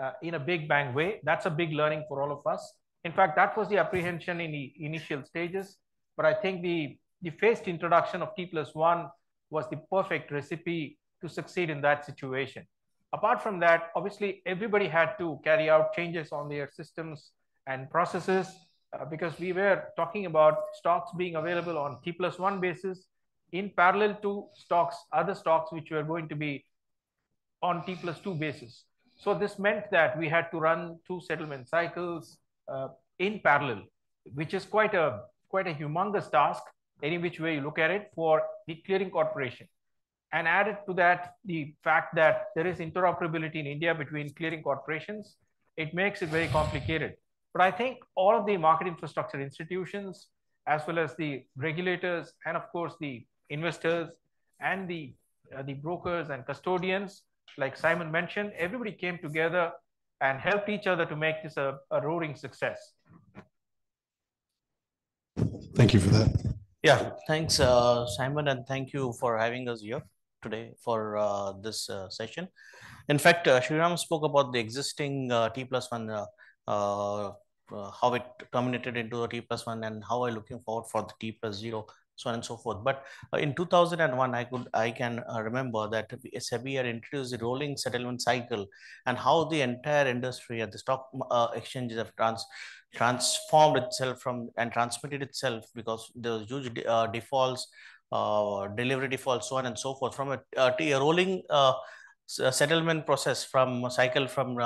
uh, in a big bang way that's a big learning for all of us in fact that was the apprehension in the initial stages but i think the the phased introduction of t plus one was the perfect recipe to succeed in that situation apart from that obviously everybody had to carry out changes on their systems and processes uh, because we were talking about stocks being available on T plus one basis in parallel to stocks, other stocks which were going to be on T plus two basis. So this meant that we had to run two settlement cycles in parallel, which is quite a quite a humongous task, any which way you look at it, for the clearing corporation. And added to that, the fact that there is interoperability in India between clearing corporations, it makes it very complicated. But I think all of the market infrastructure institutions, as well as the regulators, and of course the investors and the uh, the brokers and custodians, like Simon mentioned, everybody came together and helped each other to make this a, a roaring success. Thank you for that. Yeah, thanks, uh, Simon, and thank you for having us here today for uh, this uh, session. In fact, uh, Sriram spoke about the existing uh, T plus one uh, uh, how it terminated into a T plus one and how I looking forward for the T plus zero, so on and so forth. But uh, in 2001, I could I can uh, remember that SEBI had introduced the rolling settlement cycle and how the entire industry at the stock uh, exchanges have trans transformed itself from and transmitted itself because there was huge de uh, defaults, uh, delivery defaults, so on and so forth from a, a rolling settlement process from cycle from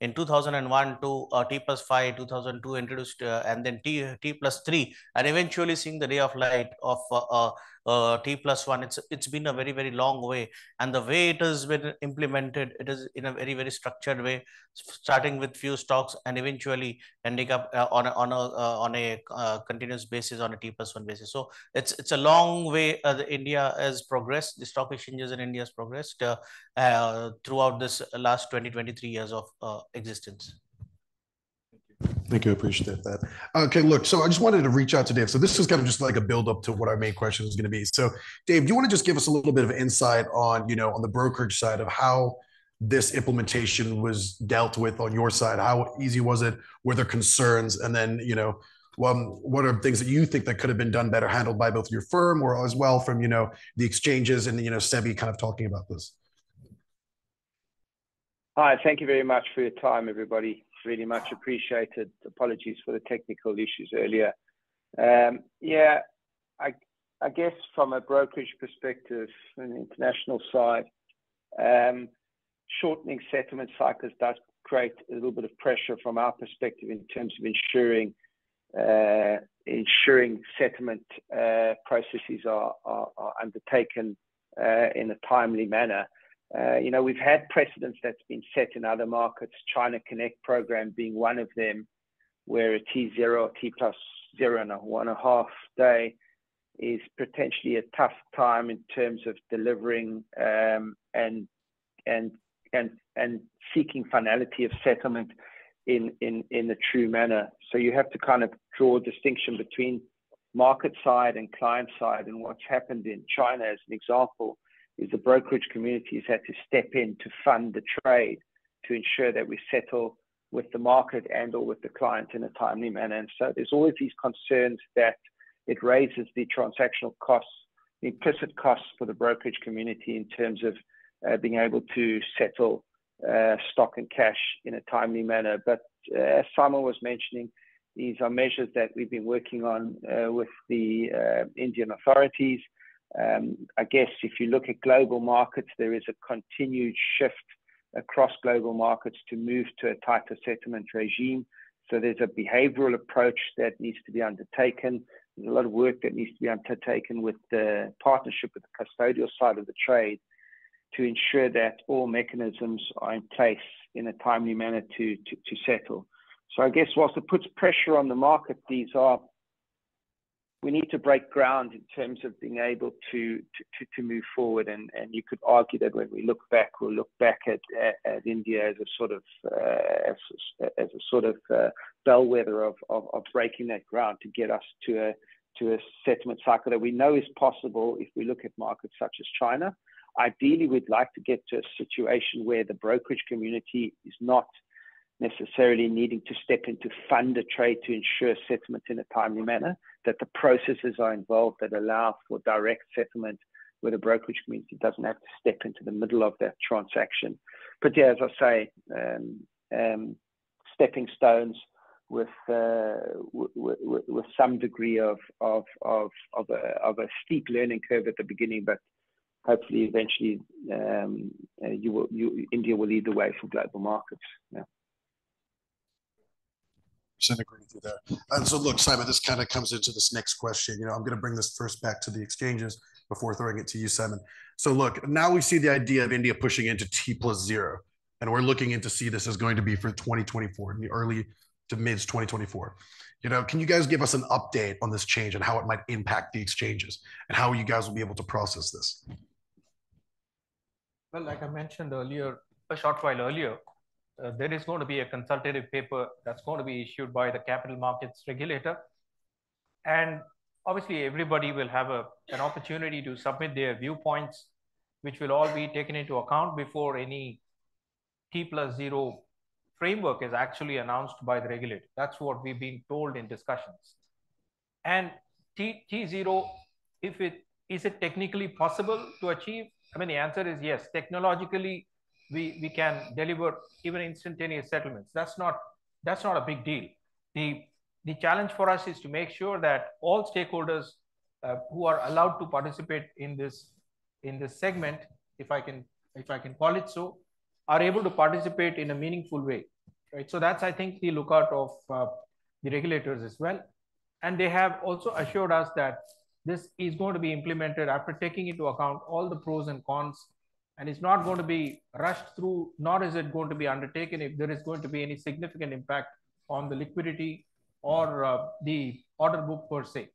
in 2001 to uh, T plus 5, 2002 introduced, uh, and then T, T plus 3, and eventually seeing the ray of light of uh, uh T plus one. It's it's been a very very long way, and the way it has been implemented, it is in a very very structured way, starting with few stocks and eventually ending up uh, on a on a uh, on a uh, continuous basis on a T plus one basis. So it's it's a long way. Uh, India has progressed. The stock exchanges in India has progressed uh, throughout this last 20 23 years of existence. Thank you. I appreciate that. Okay, look, so I just wanted to reach out to Dave. So this is kind of just like a build up to what our main question is going to be. So, Dave, do you want to just give us a little bit of insight on, you know, on the brokerage side of how this implementation was dealt with on your side? How easy was it? Were there concerns? And then, you know, um, what are things that you think that could have been done better, handled by both your firm or as well from, you know, the exchanges and, you know, SEBI kind of talking about this? Hi, thank you very much for your time, everybody really much appreciated. Apologies for the technical issues earlier. Um, yeah, I, I, guess from a brokerage perspective, an international side, um, shortening settlement cycles does create a little bit of pressure from our perspective in terms of ensuring uh, ensuring settlement uh, processes are, undertaken uh, in a timely manner. Uh, you know, we've had precedents that's been set in other markets, China Connect program being one of them, where a T0, T plus zero and a one and a half day is potentially a tough time in terms of delivering um, and and and and seeking finality of settlement in in in a true manner. So you have to kind of draw a distinction between market side and client side. And what's happened in China, as an example, is the brokerage community has had to step in to fund the trade to ensure that we settle with the market and or with the client in a timely manner. And so there's always these concerns that it raises the transactional costs, the implicit costs for the brokerage community in terms of uh, being able to settle uh, stock and cash in a timely manner. But uh, as Simon was mentioning, these are measures that we've been working on uh, with the uh, Indian authorities. Um, I guess if you look at global markets, there is a continued shift across global markets to move to a tighter settlement regime. So there's a behavioral approach that needs to be undertaken. There's a lot of work that needs to be undertaken with the partnership with the custodial side of the trade to ensure that all mechanisms are in place in a timely manner to, to, to settle. So I guess whilst it puts pressure on the market, these are we need to break ground in terms of being able to to, to move forward. And, and you could argue that when we look back, we'll look back at, at, at India as a sort of uh, as, as a sort of uh, bellwether of, of, of breaking that ground to get us to a to a settlement cycle that we know is possible if we look at markets such as China. Ideally, we'd like to get to a situation where the brokerage community is not necessarily needing to step in to fund a trade to ensure settlement in a timely manner, that the processes are involved that allow for direct settlement where the brokerage community doesn't have to step into the middle of that transaction. But yeah, as I say, um, um, stepping stones with, uh, with, with some degree of of of of a, of a steep learning curve at the beginning, but hopefully eventually um, uh, you will you India will lead the way for global markets. Yeah percent agree with you there. And so, look, Simon, this kind of comes into this next question. You know, I'm going to bring this first back to the exchanges before throwing it to you, Simon. So, look, now we see the idea of India pushing into T plus zero, and we're looking into see this is going to be for 2024 in the early to mids 2024. You know, can you guys give us an update on this change and how it might impact the exchanges and how you guys will be able to process this? Well, like I mentioned earlier, a short while earlier, uh, there is going to be a consultative paper that's going to be issued by the capital markets regulator. And obviously, everybody will have a, an opportunity to submit their viewpoints, which will all be taken into account before any T plus zero framework is actually announced by the regulator. That's what we've been told in discussions. And T, T0, if it is it technically possible to achieve? I mean, the answer is yes. Technologically, we, we can deliver even instantaneous settlements. That's not, that's not a big deal. The, the challenge for us is to make sure that all stakeholders uh, who are allowed to participate in this, in this segment, if I can, if I can call it so, are able to participate in a meaningful way. Right. So that's, I think, the lookout of uh, the regulators as well. And they have also assured us that this is going to be implemented after taking into account all the pros and cons and it's not going to be rushed through, nor is it going to be undertaken if there is going to be any significant impact on the liquidity or uh, the order book per se.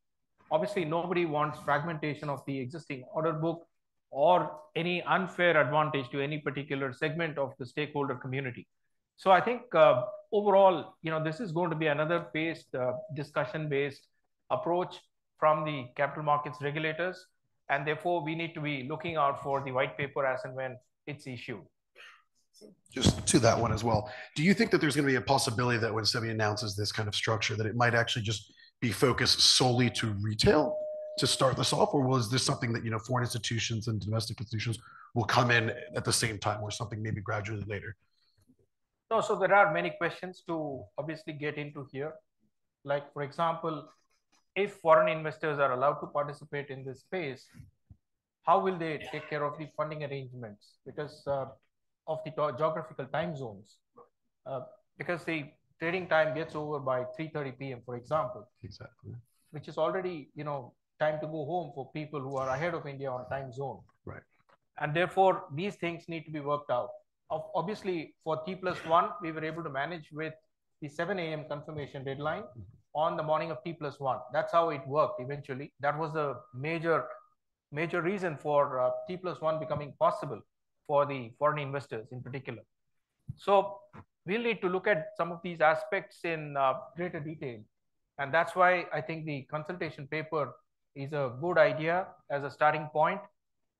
Obviously, nobody wants fragmentation of the existing order book or any unfair advantage to any particular segment of the stakeholder community. So I think uh, overall, you know, this is going to be another phased uh, discussion-based approach from the capital markets regulators and therefore we need to be looking out for the white paper as and when it's issued. Just to that one as well. Do you think that there's going to be a possibility that when SEBI announces this kind of structure, that it might actually just be focused solely to retail to start this off, or was this something that you know foreign institutions and domestic institutions will come in at the same time, or something maybe gradually later? No, so there are many questions to obviously get into here. Like for example, if foreign investors are allowed to participate in this space, how will they take care of the funding arrangements because uh, of the geographical time zones? Uh, because the trading time gets over by 3.30 p.m., for example. Exactly. Which is already, you know, time to go home for people who are ahead of India on time zone. Right. And therefore, these things need to be worked out. Obviously, for T plus one, we were able to manage with the 7 a.m. confirmation deadline. Mm -hmm on the morning of T plus one. That's how it worked eventually. That was the major, major reason for uh, T plus one becoming possible for the foreign investors in particular. So we'll need to look at some of these aspects in uh, greater detail. And that's why I think the consultation paper is a good idea as a starting point.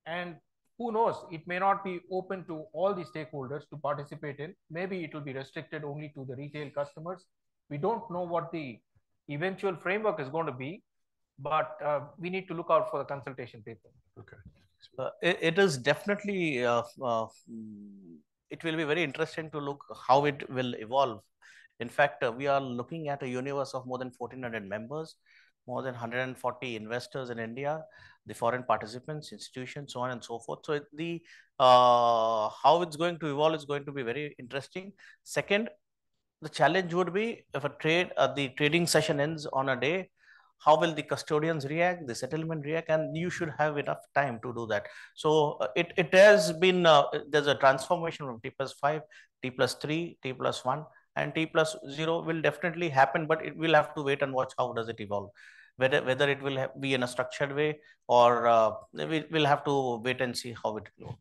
And who knows, it may not be open to all the stakeholders to participate in. Maybe it will be restricted only to the retail customers. We don't know what the eventual framework is going to be, but uh, we need to look out for the consultation paper. Okay. Uh, it, it is definitely, uh, uh, it will be very interesting to look how it will evolve. In fact, uh, we are looking at a universe of more than 1400 members, more than 140 investors in India, the foreign participants, institutions, so on and so forth. So the uh, how it's going to evolve is going to be very interesting. Second, the challenge would be if a trade, uh, the trading session ends on a day, how will the custodians react, the settlement react, and you should have enough time to do that. So uh, it, it has been, uh, there's a transformation from T plus 5, T plus 3, T plus 1, and T plus 0 will definitely happen, but it will have to wait and watch how does it evolve. Whether, whether it will be in a structured way or uh, we, will have to wait and see how it will.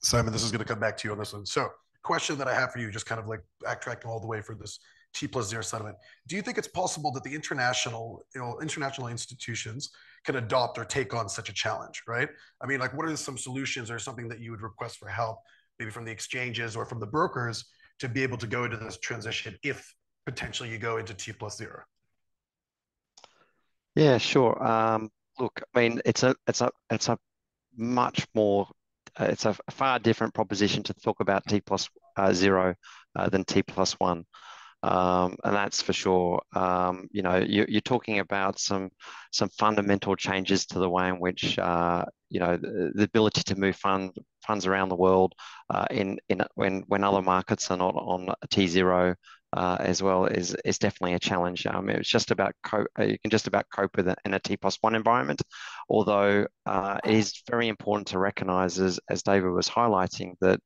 Simon, this is going to come back to you on this one. So question that I have for you, just kind of like backtracking all the way for this T plus zero settlement. Do you think it's possible that the international, you know, international institutions can adopt or take on such a challenge, right? I mean, like, what are some solutions or something that you would request for help, maybe from the exchanges or from the brokers, to be able to go into this transition if potentially you go into T plus zero? Yeah, sure. Um, look, I mean, it's a it's a it's a much more it's a far different proposition to talk about T plus, uh, zero uh, than T plus one. Um, and that's for sure. Um, you know, you, are talking about some some fundamental changes to the way in which uh, you know the, the, ability to move fund, funds around the world uh, in in when when other markets are not on T zero uh, as well is is definitely a challenge. Um, it's just about cope. Uh, you can just about cope with it in a T plus one environment, although uh, it is very important to recognise, as as David was highlighting, that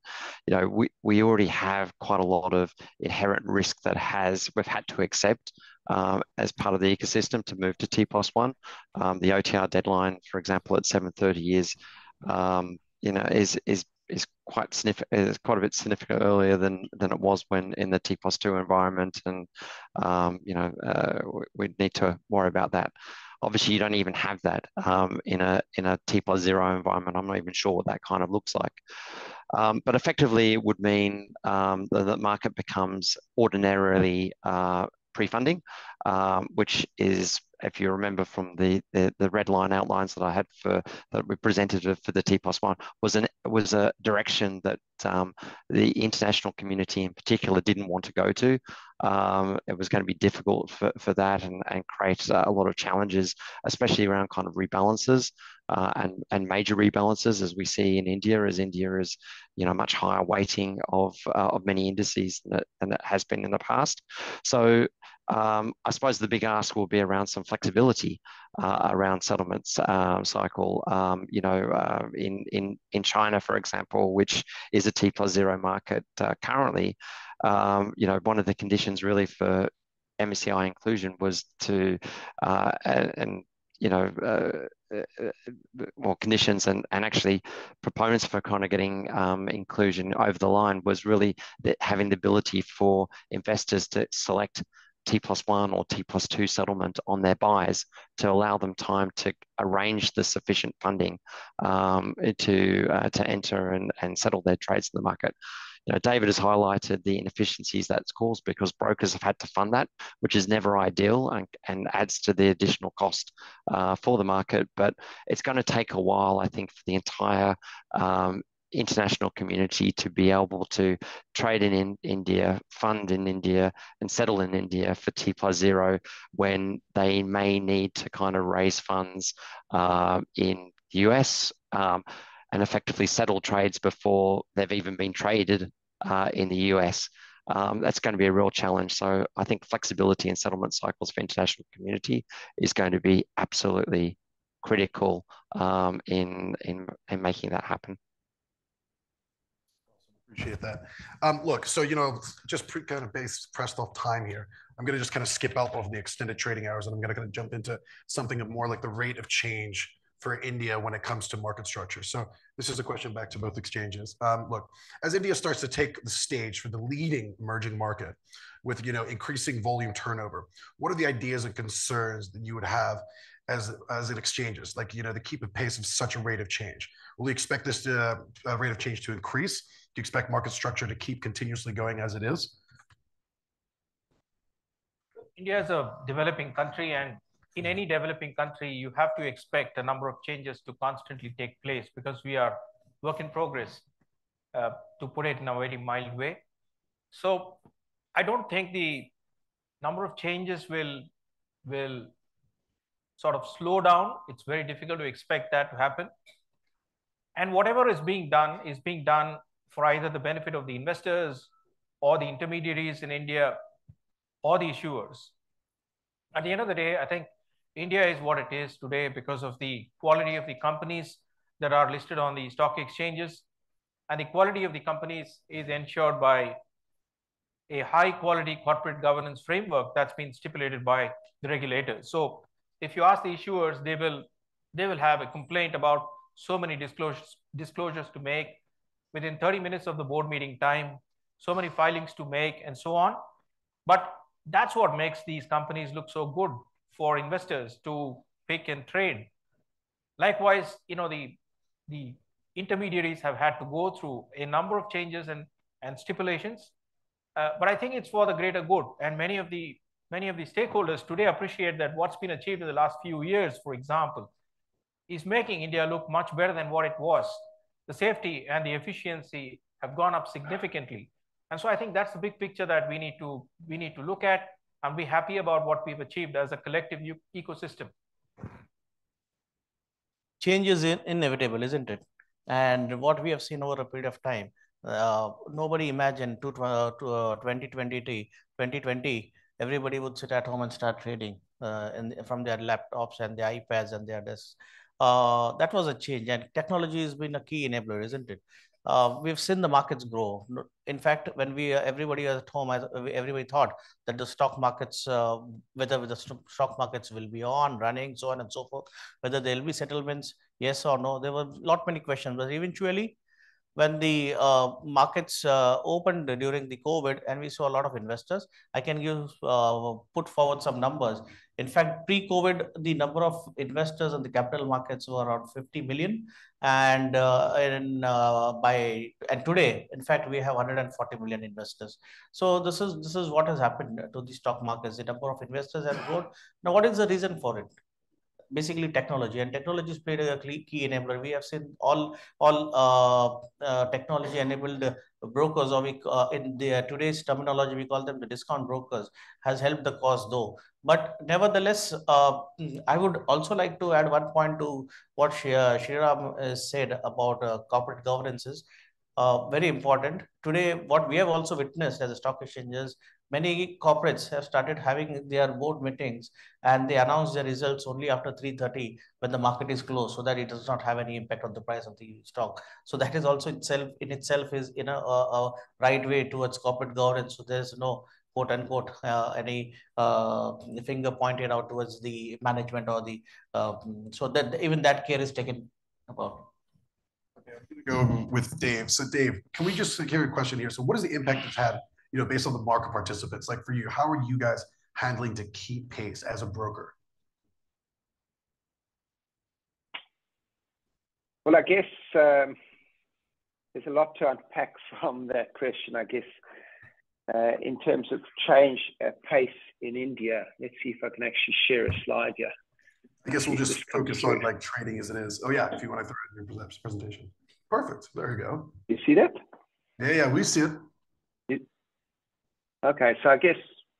you know we we already have quite a lot of inherent risk that has we've had to accept. Um, as part of the ecosystem to move to T plus one, um, the OTR deadline, for example, at 7:30 is, um, you know, is is is quite is quite a bit significant earlier than than it was when in the T plus two environment, and um, you know uh, we need to worry about that. Obviously, you don't even have that um, in a in a zero environment. I'm not even sure what that kind of looks like. Um, but effectively, it would mean um, that the market becomes ordinarily uh, pre-funding, um, which is if you remember from the, the, the red line outlines that I had for that we presented for the T plus one was an was a direction that um, the international community in particular didn't want to go to. Um, it was going to be difficult for, for that and, and create a lot of challenges, especially around kind of rebalances uh, and, and major rebalances as we see in India, as India is you know much higher weighting of, uh, of many indices than it, than it has been in the past. So um, I suppose the big ask will be around some flexibility uh, around settlements um, cycle. Um, you know, uh, in in in China, for example, which is a T plus zero market uh, currently, um, you know, one of the conditions really for MSCI inclusion was to uh, and you know, uh, uh, more conditions and, and actually proponents for kind of getting um, inclusion over the line was really having the ability for investors to select T plus one or T plus two settlement on their buys to allow them time to arrange the sufficient funding um, to uh, to enter and, and settle their trades in the market. You know, David has highlighted the inefficiencies that's caused because brokers have had to fund that, which is never ideal and, and adds to the additional cost uh, for the market. But it's going to take a while, I think, for the entire um, international community to be able to trade in, in India, fund in India, and settle in India for T plus zero when they may need to kind of raise funds uh, in the US um, and effectively settle trades before they've even been traded uh, in the US. Um, that's going to be a real challenge. So I think flexibility in settlement cycles for international community is going to be absolutely critical um, in, in in making that happen. Appreciate that. Um, look, so you know, just pre- kind of based pressed off time here. I'm going to just kind of skip out of the extended trading hours and I'm going to kind of jump into something of more like the rate of change for India when it comes to market structure. So this is a question back to both exchanges. Um, look, as India starts to take the stage for the leading emerging market with you know increasing volume turnover, what are the ideas and concerns that you would have as as it exchanges, like you know, to keep a pace of such a rate of change? Will you expect this to, uh, rate of change to increase? Do you expect market structure to keep continuously going as it is? India is a developing country, and in any developing country, you have to expect a number of changes to constantly take place because we are work in progress, uh, to put it in a very mild way. So I don't think the number of changes will will sort of slow down. It's very difficult to expect that to happen. And whatever is being done is being done for either the benefit of the investors or the intermediaries in India or the issuers. At the end of the day, I think India is what it is today because of the quality of the companies that are listed on the stock exchanges. And the quality of the companies is ensured by a high quality corporate governance framework that's been stipulated by the regulators. So if you ask the issuers, they will they will have a complaint about so many disclosures disclosures to make within 30 minutes of the board meeting time, so many filings to make, and so on. But that's what makes these companies look so good for investors to pick and trade. Likewise, you know, the the intermediaries have had to go through a number of changes and, and stipulations. Uh, but I think it's for the greater good. And many of the many of the stakeholders today appreciate that what's been achieved in the last few years, for example, is making India look much better than what it was. The safety and the efficiency have gone up significantly. And so I think that's the big picture that we need to we need to look at and be happy about what we've achieved as a collective ecosystem. Change is in inevitable, isn't it? And what we have seen over a period of time, uh, nobody imagined to, uh, to uh, 2020, 2020 everybody would sit at home and start trading uh, in, from their laptops and their iPads and their desks. Uh, that was a change, and technology has been a key enabler, isn't it? Uh, we've seen the markets grow. In fact, when we uh, everybody at home, everybody thought that the stock markets, uh, whether the stock markets will be on, running, so on and so forth, whether there will be settlements, yes or no. There were a lot many questions, but eventually when the uh, markets uh, opened during the COVID and we saw a lot of investors, I can give uh, put forward some numbers. In fact, pre-COVID, the number of investors in the capital markets were around 50 million, and uh, in uh, by and today, in fact, we have 140 million investors. So this is this is what has happened to the stock markets. The number of investors has grown. Now, what is the reason for it? Basically technology and technology has played a key enabler. We have seen all all uh, uh, technology enabled brokers or we uh, in the today's terminology we call them the discount brokers has helped the cause though. But nevertheless i would also like to add one point to what Sriram said about corporate governances. Uh, very important. Today what we have also witnessed as a stock exchanges many corporates have started having their board meetings and they announce their results only after 3.30 when the market is closed so that it does not have any impact on the price of the stock. So that is also itself in itself is in a, a, a right way towards corporate governance. So there's no quote unquote uh, any uh, finger pointed out towards the management or the uh, so that even that care is taken about. Okay, i'm to go with dave. So dave can we just give a question here? So what is the impact it's had you know, based on the market participants? Like for you, how are you guys handling to keep pace as a broker? Well, I guess um, there's a lot to unpack from that question. I guess uh, in terms of change at pace in India. Let's see if I can actually share a slide here. I guess we'll just focus on like trading as it is. Oh yeah, if you want to throw it in your presentation. Perfect. There you go. You see that? Yeah, yeah, we see it. Okay, so I guess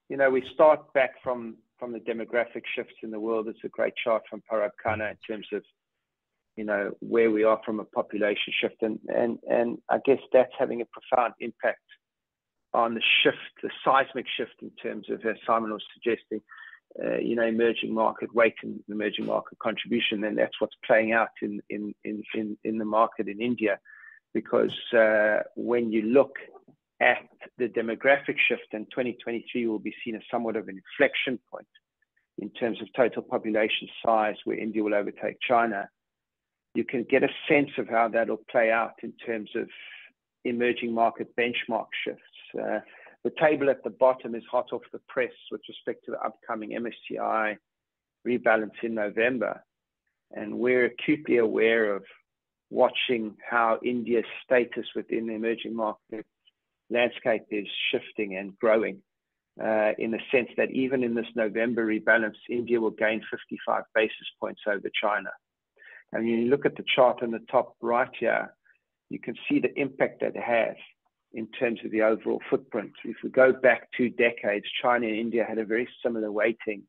you know we start back from from the demographic shifts in the world. It's a great chart from Parag Khanna in terms of you know where we are from a population shift, and and and I guess that's having a profound impact on the shift, the seismic shift in terms of as Simon was suggesting, uh, you know, emerging market weight and emerging market contribution, and that's what's playing out in in in in, in the market in India, because uh, when you look at the demographic shift, and 2023 will be seen as somewhat of an inflection point in terms of total population size, where India will overtake China. You can get a sense of how that'll play out in terms of emerging market benchmark shifts. Uh, the table at the bottom is hot off the press with respect to the upcoming MSCI rebalance in November. And we're acutely aware of watching how India's status within the emerging market landscape is shifting and growing. Uh, in the sense that even in this November rebalance, India will gain 55 basis points over China. And when you look at the chart on the top right here, you can see the impact that it has in terms of the overall footprint. If we go back two decades, China and India had a very similar weighting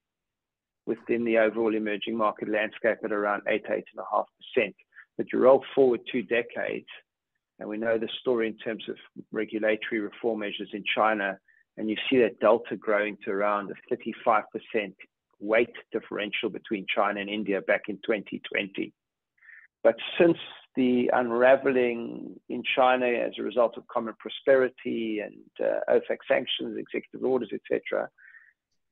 within the overall emerging market landscape at around 8, 8.5%. But you roll forward two decades, and we know the story in terms of regulatory reform measures in China, and you see that delta growing to around a 35% weight differential between China and India back in 2020. But since the unraveling in China as a result of common prosperity and uh, OFAC sanctions, executive orders, etc.,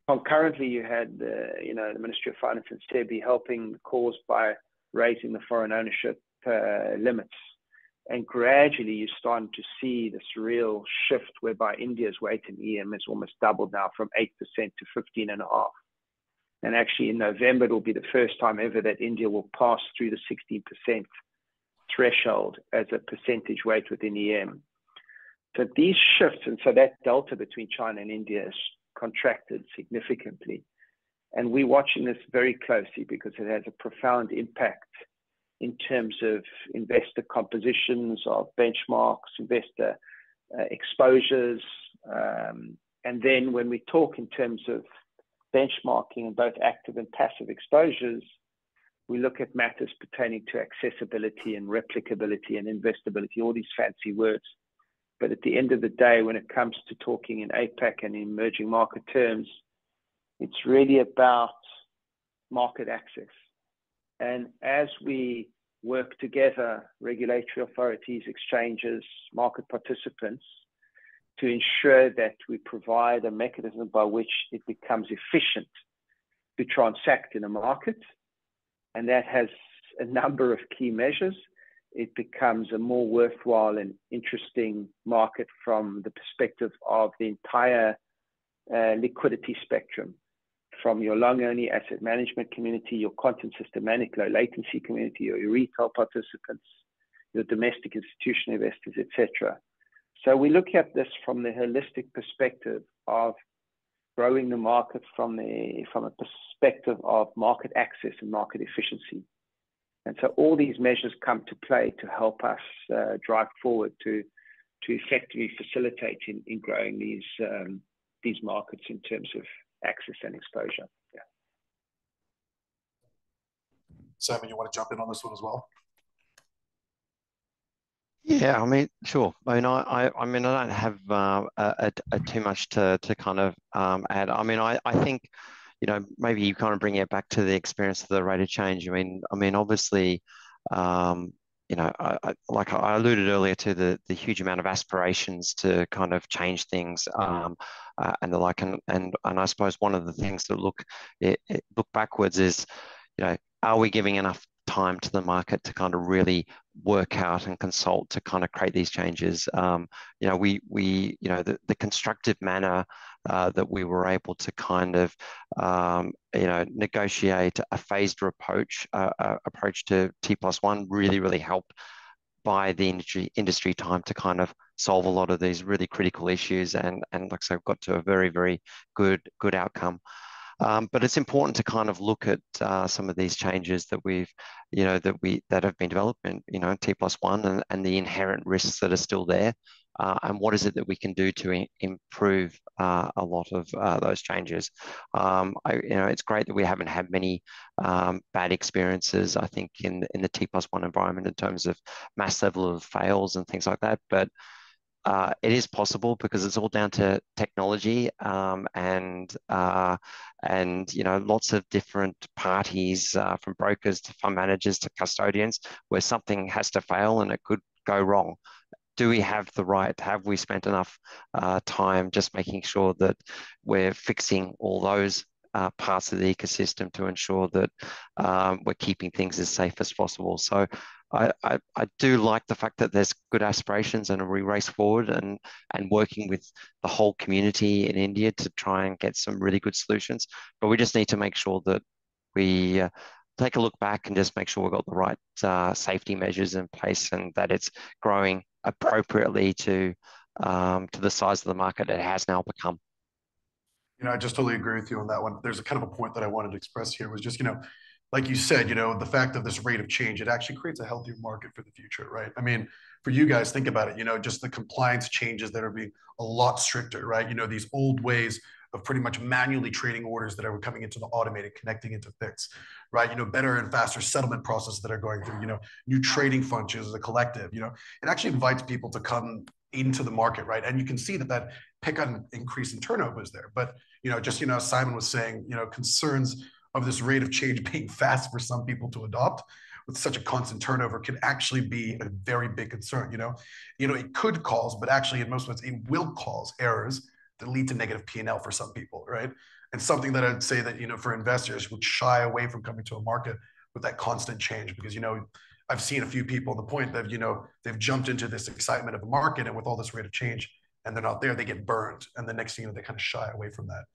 concurrently you had uh, you know the Ministry of Finance and SEBI helping the cause by raising the foreign ownership uh, limits and gradually, you're starting to see this real shift whereby India's weight in EM has almost doubled now from 8% to 15.5. And actually, in November, it will be the first time ever that India will pass through the 16% threshold as a percentage weight within EM. So these shifts, and so that delta between China and India has contracted significantly. And we're watching this very closely because it has a profound impact in terms of investor compositions of benchmarks, investor uh, exposures. Um, and then when we talk in terms of benchmarking and both active and passive exposures, we look at matters pertaining to accessibility and replicability and investability, all these fancy words. But at the end of the day, when it comes to talking in APAC and emerging market terms, it's really about market access. And as we work together, regulatory authorities, exchanges, market participants, to ensure that we provide a mechanism by which it becomes efficient to transact in a market. And that has a number of key measures. It becomes a more worthwhile and interesting market from the perspective of the entire uh, liquidity spectrum from your long-only asset management community, your quantum systematic low latency community, or your retail participants, your domestic institutional investors, etc. So we look at this from the holistic perspective of growing the market from the from a perspective of market access and market efficiency. And so all these measures come to play to help us uh, drive forward to to effectively facilitate in, in growing these um, these markets in terms of access and exposure. Yeah. Simon, you want to jump in on this one as well? Yeah, I mean, sure. I mean, I, I, I mean, I don't have uh, a, a, too much to, to kind of um, add. I mean, I, I think, you know, maybe you kind of bring it back to the experience of the rate of change. I mean, I mean, obviously, um, you know, I, I, like I alluded earlier to the the huge amount of aspirations to kind of change things um, uh, and the like, and, and and I suppose one of the things to look it, it look backwards is, you know, are we giving enough time to the market to kind of really work out and consult to kind of create these changes. Um, you know, we we you know the, the constructive manner uh, that we were able to kind of um, you know negotiate a phased approach uh, uh, approach to T plus one really really helped by the industry industry time to kind of solve a lot of these really critical issues and and like I said, got to a very very good good outcome. Um, but it's important to kind of look at uh, some of these changes that we've, you know, that we that have been developed in, you know, T plus one and, and the inherent risks that are still there. Uh, and what is it that we can do to improve uh, a lot of uh, those changes? Um, I, you know, it's great that we haven't had many um, bad experiences. I think in in the T plus one environment in terms of mass level of fails and things like that. But uh, it is possible because it's all down to technology um, and uh, and you know lots of different parties uh, from brokers to fund managers to custodians where something has to fail and it could go wrong do we have the right, have we spent enough uh, time just making sure that we're fixing all those uh, parts of the ecosystem to ensure that um, we're keeping things as safe as possible. So I, I, I, do like the fact that there's good aspirations and we race forward and, and working with the whole community in India to try and get some really good solutions. But we just need to make sure that we uh, take a look back and just make sure we've got the right uh, safety measures in place and that it's growing appropriately to um, to the size of the market it has now become. You know, I just totally agree with you on that one. There's a kind of a point that I wanted to express here was just, you know, like you said, you know, the fact of this rate of change, it actually creates a healthier market for the future, right? I mean, for you guys, think about it, you know, just the compliance changes that are being a lot stricter, right? You know, these old ways of pretty much manually trading orders that are coming into the automated, connecting into FIX, right? You know, better and faster settlement processes that are going through, you know, new trading functions as a collective, you know, it actually invites people to come into the market, right? And you can see that that pick on increase in turnover is there. But, you know, just, you know, Simon was saying, you know, concerns of this rate of change being fast for some people to adopt with such a constant turnover can actually be a very big concern. You know, you know, it could cause, but actually in most ways it will cause errors that lead to negative P&L for some people, right? And something that I'd say that, you know, for investors would shy away from coming to a market with that constant change because, you know, I've seen a few people the point that, you know, they've jumped into this excitement of the market and with all this rate of change and they're not there, they get burned. And the next thing you know, they kind of shy away from that.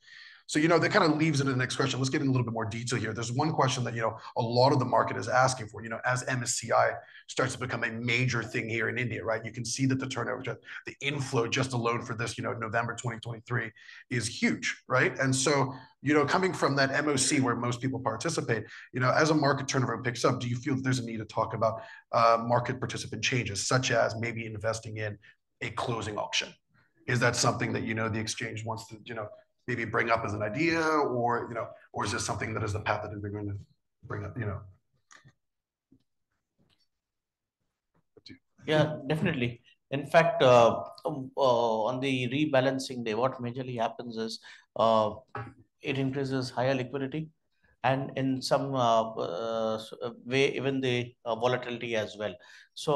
So, you know, that kind of leaves into the next question. Let's get in a little bit more detail here. There's one question that, you know, a lot of the market is asking for, you know, as MSCI starts to become a major thing here in India, right? You can see that the turnover, the inflow just alone for this, you know, November 2023 is huge, right? And so, you know, coming from that MOC where most people participate, you know, as a market turnover picks up, do you feel that there's a need to talk about uh, market participant changes, such as maybe investing in a closing auction? Is that something that, you know, the exchange wants to, you know, maybe bring up as an idea or you know or is this something that is the path that they're going to bring up you know? Yeah definitely. In fact uh, um, uh, on the rebalancing day what majorly happens is uh, it increases higher liquidity and in some uh, uh, way even the uh, volatility as well. So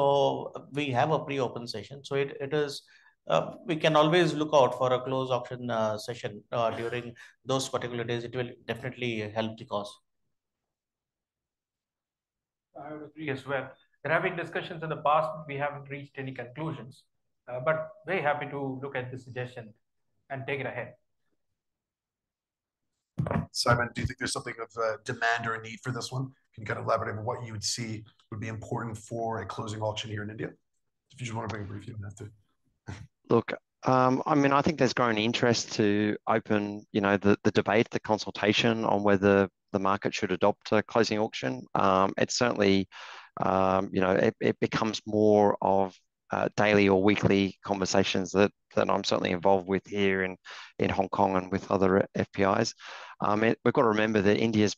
we have a pre-open session. So it, it is uh, we can always look out for a close auction uh, session uh, during those particular days. It will definitely help the cause. I would agree as well. There have been discussions in the past, but we haven't reached any conclusions. Uh, but very happy to look at the suggestion and take it ahead. Simon, do you think there's something of a demand or a need for this one? Can you kind of elaborate on what you would see would be important for a closing auction here in India? If you just want to bring a brief view on that too. Look, um, I mean, I think there's growing interest to open, you know, the, the debate, the consultation on whether the market should adopt a closing auction. Um, it's certainly, um, you know, it, it, becomes more of uh, daily or weekly conversations that that I'm certainly involved with here in in Hong Kong and with other FPIs. Um, it, we've got to remember that India's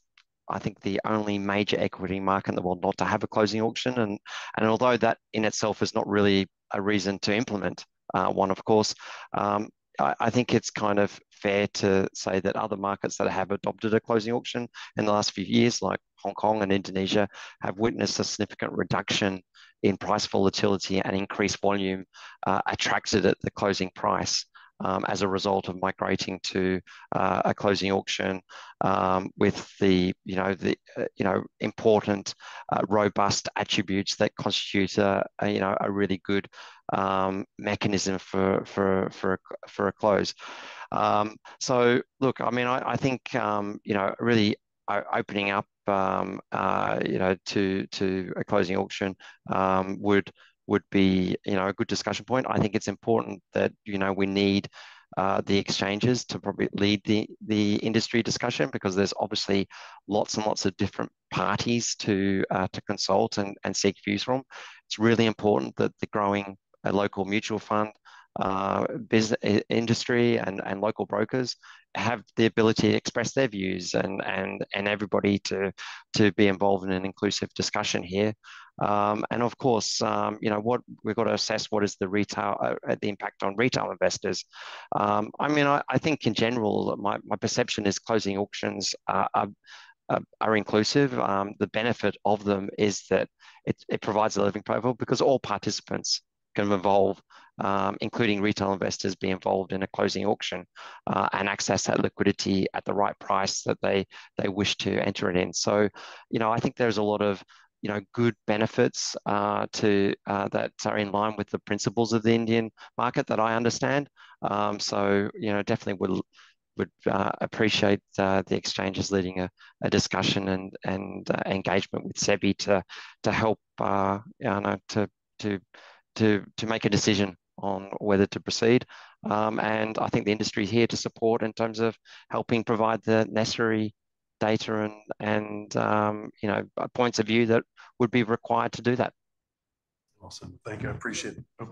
I think the only major equity market in the world not to have a closing auction, and and although that in itself is not really a reason to implement uh, one, of course. Um, I, I, think it's kind of fair to say that other markets that have adopted a closing auction in the last few years, like Hong Kong and Indonesia, have witnessed a significant reduction in price volatility and increased volume uh, attracted at the closing price um, as a result of migrating to uh, a closing auction um, with the you know the uh, you know important uh, robust attributes that constitute a, a, you know a really good um, mechanism for for for a, for a close. Um, so look, I mean, I, I think um, you know really opening up um, uh, you know to to a closing auction would would be you know a good discussion point. I think it's important that you know we need uh, the exchanges to probably lead the the industry discussion because there's obviously lots and lots of different parties to uh, to consult and, and seek views from. It's really important that the growing uh, local mutual fund uh, business industry and, and local brokers have the ability to express their views and and and everybody to to be involved in an inclusive discussion here. Um, and of course um, you know what we've got to assess what is the retail uh, the impact on retail investors. Um, I mean I, I, think in general my, my perception is closing auctions are, are, are inclusive. Um, the benefit of them is that it, it provides a living profile because all participants can involve, um, including retail investors, be involved in a closing auction uh, and access that liquidity at the right price that they they wish to enter it in. So, you know, I think there's a lot of you know good benefits uh, to uh, that are in line with the principles of the Indian market that I understand. Um, so you know definitely would would uh, appreciate uh, the exchanges leading a, a discussion and and uh, engagement with SEBI to to help you know to to to to make a decision on whether to proceed. Um, and I think the industry is here to support in terms of helping provide the necessary data and and um, you know points of view that would be required to do that. Awesome, thank you. I appreciate it. Oh.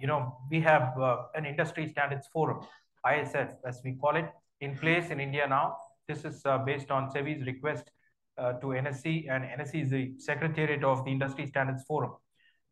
You know, we have uh, an industry standards forum, ISF as we call it, in place in India now. This is uh, based on SEBI's request uh, to NSE, and NSE is the secretariat of the Industry Standards Forum.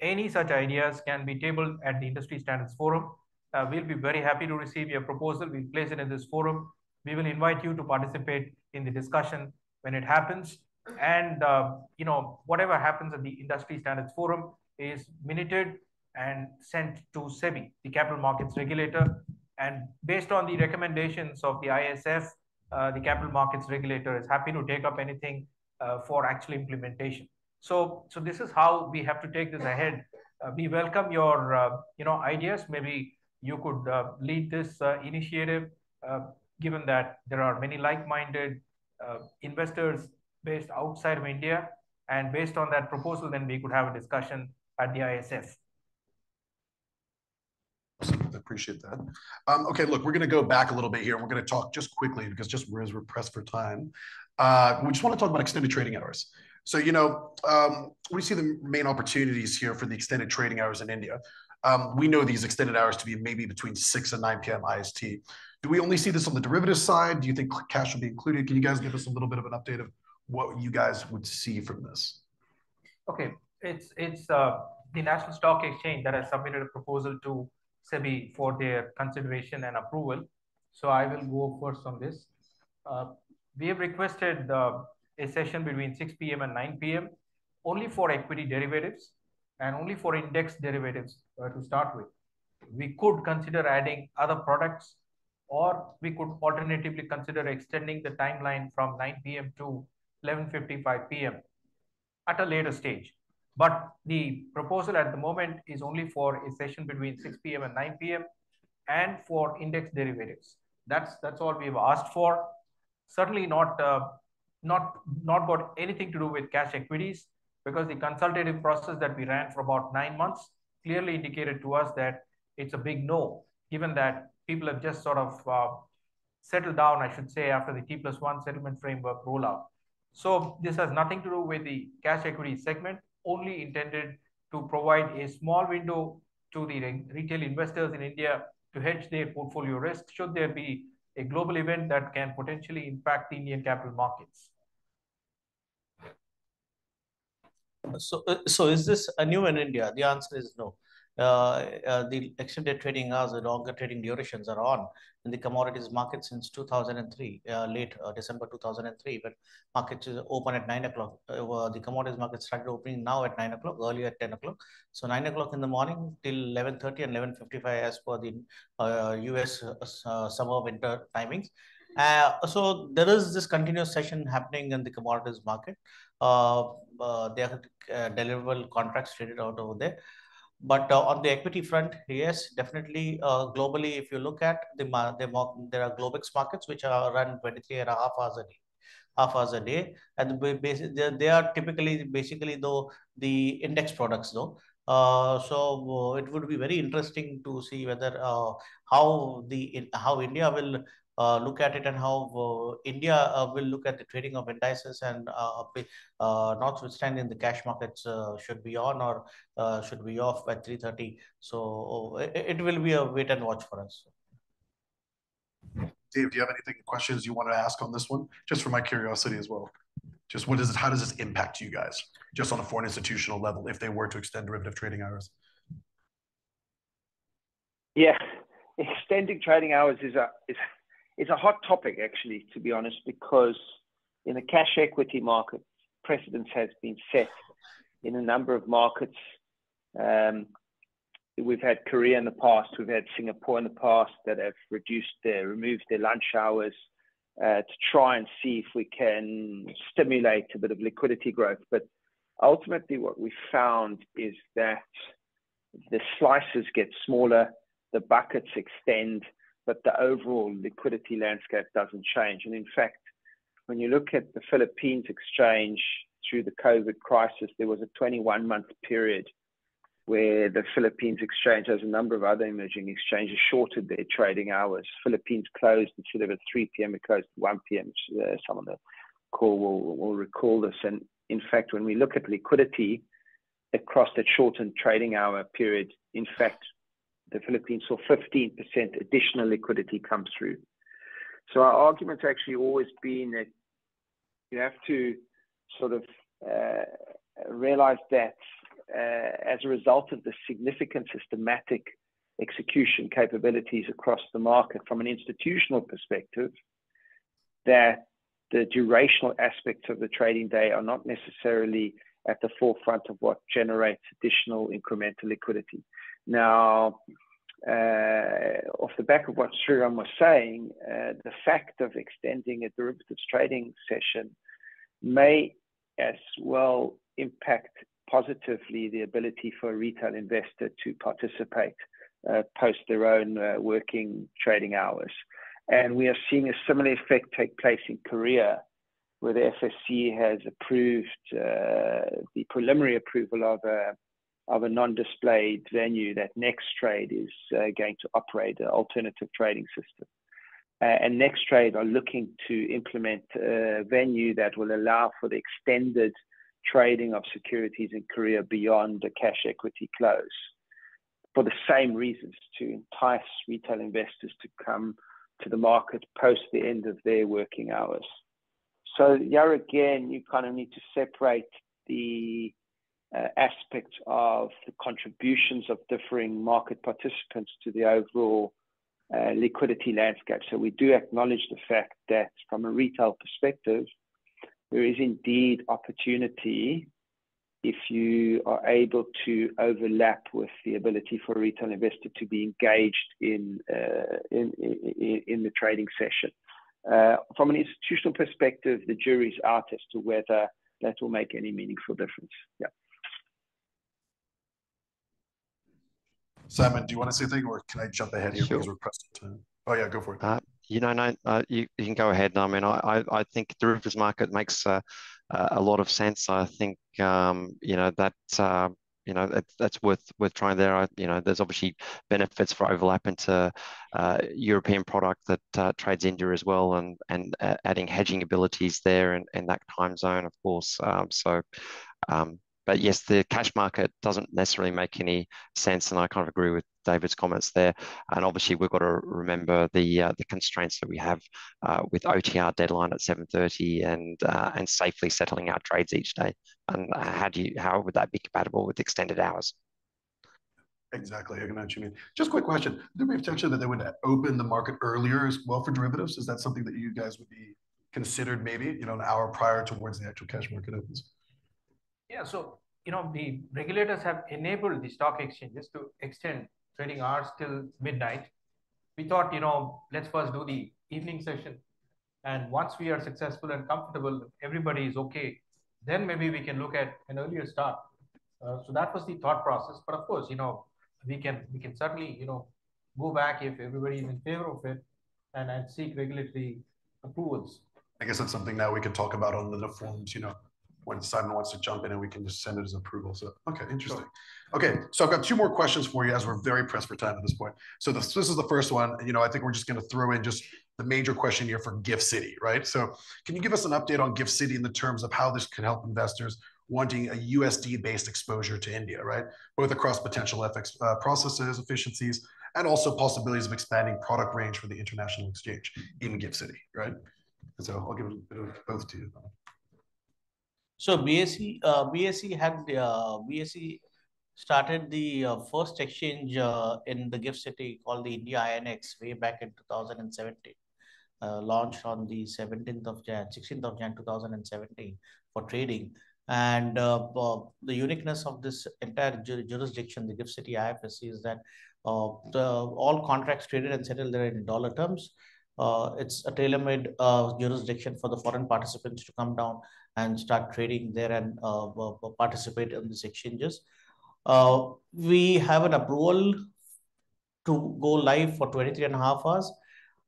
Any such ideas can be tabled at the Industry Standards Forum. Uh, we'll be very happy to receive your proposal. We'll place it in this forum. We will invite you to participate in the discussion when it happens. And uh, you know, whatever happens at the Industry Standards Forum is minuted and sent to SEBI, the capital markets regulator. And based on the recommendations of the ISF, uh, the capital markets regulator is happy to take up anything uh, for actual implementation. So, so this is how we have to take this ahead. Uh, we welcome your, uh, you know, ideas. Maybe you could uh, lead this uh, initiative given that there are many like-minded uh, investors based outside of India. And based on that proposal, then we could have a discussion at the ISF. I appreciate that. Um, okay, look, we're going to go back a little bit here. We're going to talk just quickly because just as we're pressed for time. Uh, we just want to talk about extended trading hours. So, you know, um, we see the main opportunities here for the extended trading hours in India. Um, we know these extended hours to be maybe between 6 and 9 p.m. IST. Do we only see this on the derivatives side? Do you think cash will be included? Can you guys give us a little bit of an update of what you guys would see from this? Okay, it's it's uh, the National Stock Exchange that has submitted a proposal to SEBI for their consideration and approval. So I will go first on this. Uh, we have requested uh, a session between 6 p.m. and 9 p.m. only for equity derivatives and only for index derivatives uh, to start with. We could consider adding other products or we could alternatively consider extending the timeline from 9 p.m. to 11.55 p.m. at a later stage. But the proposal at the moment is only for a session between 6 p.m. and 9 p.m. and for index derivatives. That's that's all we've asked for. Certainly not uh, not not got anything to do with cash equities because the consultative process that we ran for about nine months clearly indicated to us that it's a big no, given that people have just sort of uh, settled down, I should say, after the T plus one settlement framework rollout. So this has nothing to do with the cash equity segment, only intended to provide a small window to the retail investors in India to hedge their portfolio risk should there be a global event that can potentially impact the Indian capital markets. So, uh, so is this a new in India? The answer is no. Uh, uh, the extended trading hours, the longer trading durations are on in the commodities market since 2003, uh, late uh, December 2003, when markets open at 9 o'clock. Uh, the commodities market started opening now at 9 o'clock, earlier at 10 o'clock. So 9 o'clock in the morning till 11.30 and 11.55 as per the US summer winter timings. so there is this continuous session happening in the commodities market. there are deliverable contracts traded out over there. But uh, on the equity front, yes, definitely uh, globally, if you look at the, the there are Globex markets which are run 23 and a half hours a day half hours a day. And they are typically basically though the index products though. Uh, so uh, it would be very interesting to see whether uh, how the how India will uh, look at it and how uh, India uh, will look at the trading of indices and notwithstanding the cash markets should be on or should be off at 3.30. So it, it will be a wait and watch for us. Dave, do you have anything questions you want to ask on this one? Just for my curiosity as well. Just what is it? How does this impact you guys, just on a foreign institutional level, if they were to extend derivative trading hours? Yeah, extending trading hours is a is it's a hot topic, actually, to be honest, because in the cash equity market, precedence has been set in a number of markets. Um, we've had Korea in the past, we've had Singapore in the past that have reduced their, removed their lunch hours uh, to try and see if we can stimulate a bit of liquidity growth. But ultimately, what we found is that the slices get smaller, the buckets extend, but the overall liquidity landscape doesn't change. And in fact, when you look at the Philippines exchange through the COVID crisis, there was a 21 month period where the Philippines exchange, as a number of other emerging exchanges, shorted their trading hours. Philippines closed instead of at 3 p.m., it closed at 1 p.m. Uh, some of the call will, will recall this. And in fact, when we look at liquidity across that shortened trading hour period, in fact, the Philippines saw 15% additional liquidity come through. So our argument's actually always been that you have to sort of uh, realize that uh, as a result of the significant systematic execution capabilities across the market from an institutional perspective, that the durational aspects of the trading day are not necessarily at the forefront of what generates additional incremental liquidity. Now, uh, off the back of what Sriram was saying, uh, the fact of extending a derivatives trading session may as well impact positively the ability for a retail investor to participate uh, post their own uh, working trading hours. And we are seeing a similar effect take place in Korea, where the FSC has approved uh, the preliminary approval of a of a non-displayed venue that Nextrade is uh, going to operate an alternative trading system. Uh, and Nextrade are looking to implement a venue that will allow for the extended trading of securities in Korea beyond the cash equity close for the same reasons to entice retail investors to come to the market post the end of their working hours. So, here again, you kind of need to separate the uh, aspects of the contributions of differing market participants to the overall uh, liquidity landscape. So, we do acknowledge the fact that from a retail perspective, there is indeed opportunity if you are able to overlap with the ability for a retail investor to be engaged in, uh, in, in, in, the trading session. Uh, from an institutional perspective, the jury's out as to whether that will make any meaningful difference. Yeah. Simon, do you want to say anything or can I jump ahead here sure. because we're pressed time? Oh yeah, go for it. Uh, you know, no, uh, you, you can go ahead. I mean, I, I, I think derivatives market makes uh, a lot of sense. I think, um, you know, that, uh, you know, that, that's worth worth trying there. I, you know, there's obviously benefits for overlap into uh, European product that uh, trades India as well, and and uh, adding hedging abilities there in, in that time zone, of course. Um, so, um, but yes, the cash market doesn't necessarily make any sense, and I kind of agree with David's comments there. And obviously, we've got to remember the uh, the constraints that we have uh, with OTR deadline at 7:30 and uh, and safely settling our trades each day. And how do you how would that be compatible with extended hours? Exactly, I can know what you mean. Just a quick question: There be potential that they would open the market earlier as well for derivatives? Is that something that you guys would be considered maybe you know an hour prior towards the actual cash market opens? Yeah, so you know the regulators have enabled the stock exchanges to extend trading hours till midnight. We thought, you know, let's first do the evening session. And once we are successful and comfortable, everybody is okay, then maybe we can look at an earlier start. Uh, so that was the thought process. But of course, you know, we can we can certainly, you know, go back if everybody is in favor of it and, and seek regulatory approvals. I guess that's something that we could talk about on the forums, you know, when Simon wants to jump in and we can just send it as approval. So, okay, interesting. Okay, so I've got two more questions for you as we're very pressed for time at this point. So this, this is the first one. You know, I think we're just going to throw in just the major question here for Gift City, right? So can you give us an update on Gift City in the terms of how this can help investors wanting a USD-based exposure to India, right? Both across potential FX uh, processes, efficiencies, and also possibilities of expanding product range for the international exchange in Gift City, right? And so I'll give it a bit of both to you. So BSE, uh, BSE had uh, BSE started the uh, first exchange uh, in the gift city called the India INX way back in 2017. Uh, launched on the 17th of Jan, 16th of Jan 2017 for trading. And uh, uh, the uniqueness of this entire ju jurisdiction, the GIFT City IFSC, is that the, all contracts traded and settled there in dollar terms. Uh, it's a tailor-made uh, jurisdiction for the foreign participants to come down and start trading there and uh, participate in these exchanges. we have an approval to go live for 23 and a half hours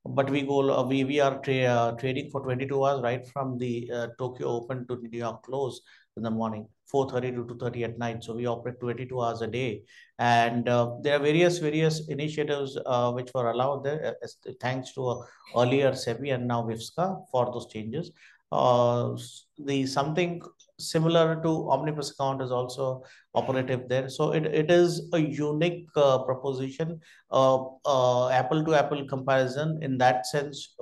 but we go we we are tra uh, trading for 22 hours right from the uh, Tokyo Open to New York close in the morning 4:30 to 2:30 at night. So we operate 22 hours a day. And uh, there are various various initiatives uh, which were allowed there uh, thanks to earlier SEBI and now IFSCA for those changes uh, the something similar to Omnibus account is also operative there. So it, it is a unique uh, proposition, uh, uh, apple to apple comparison in that sense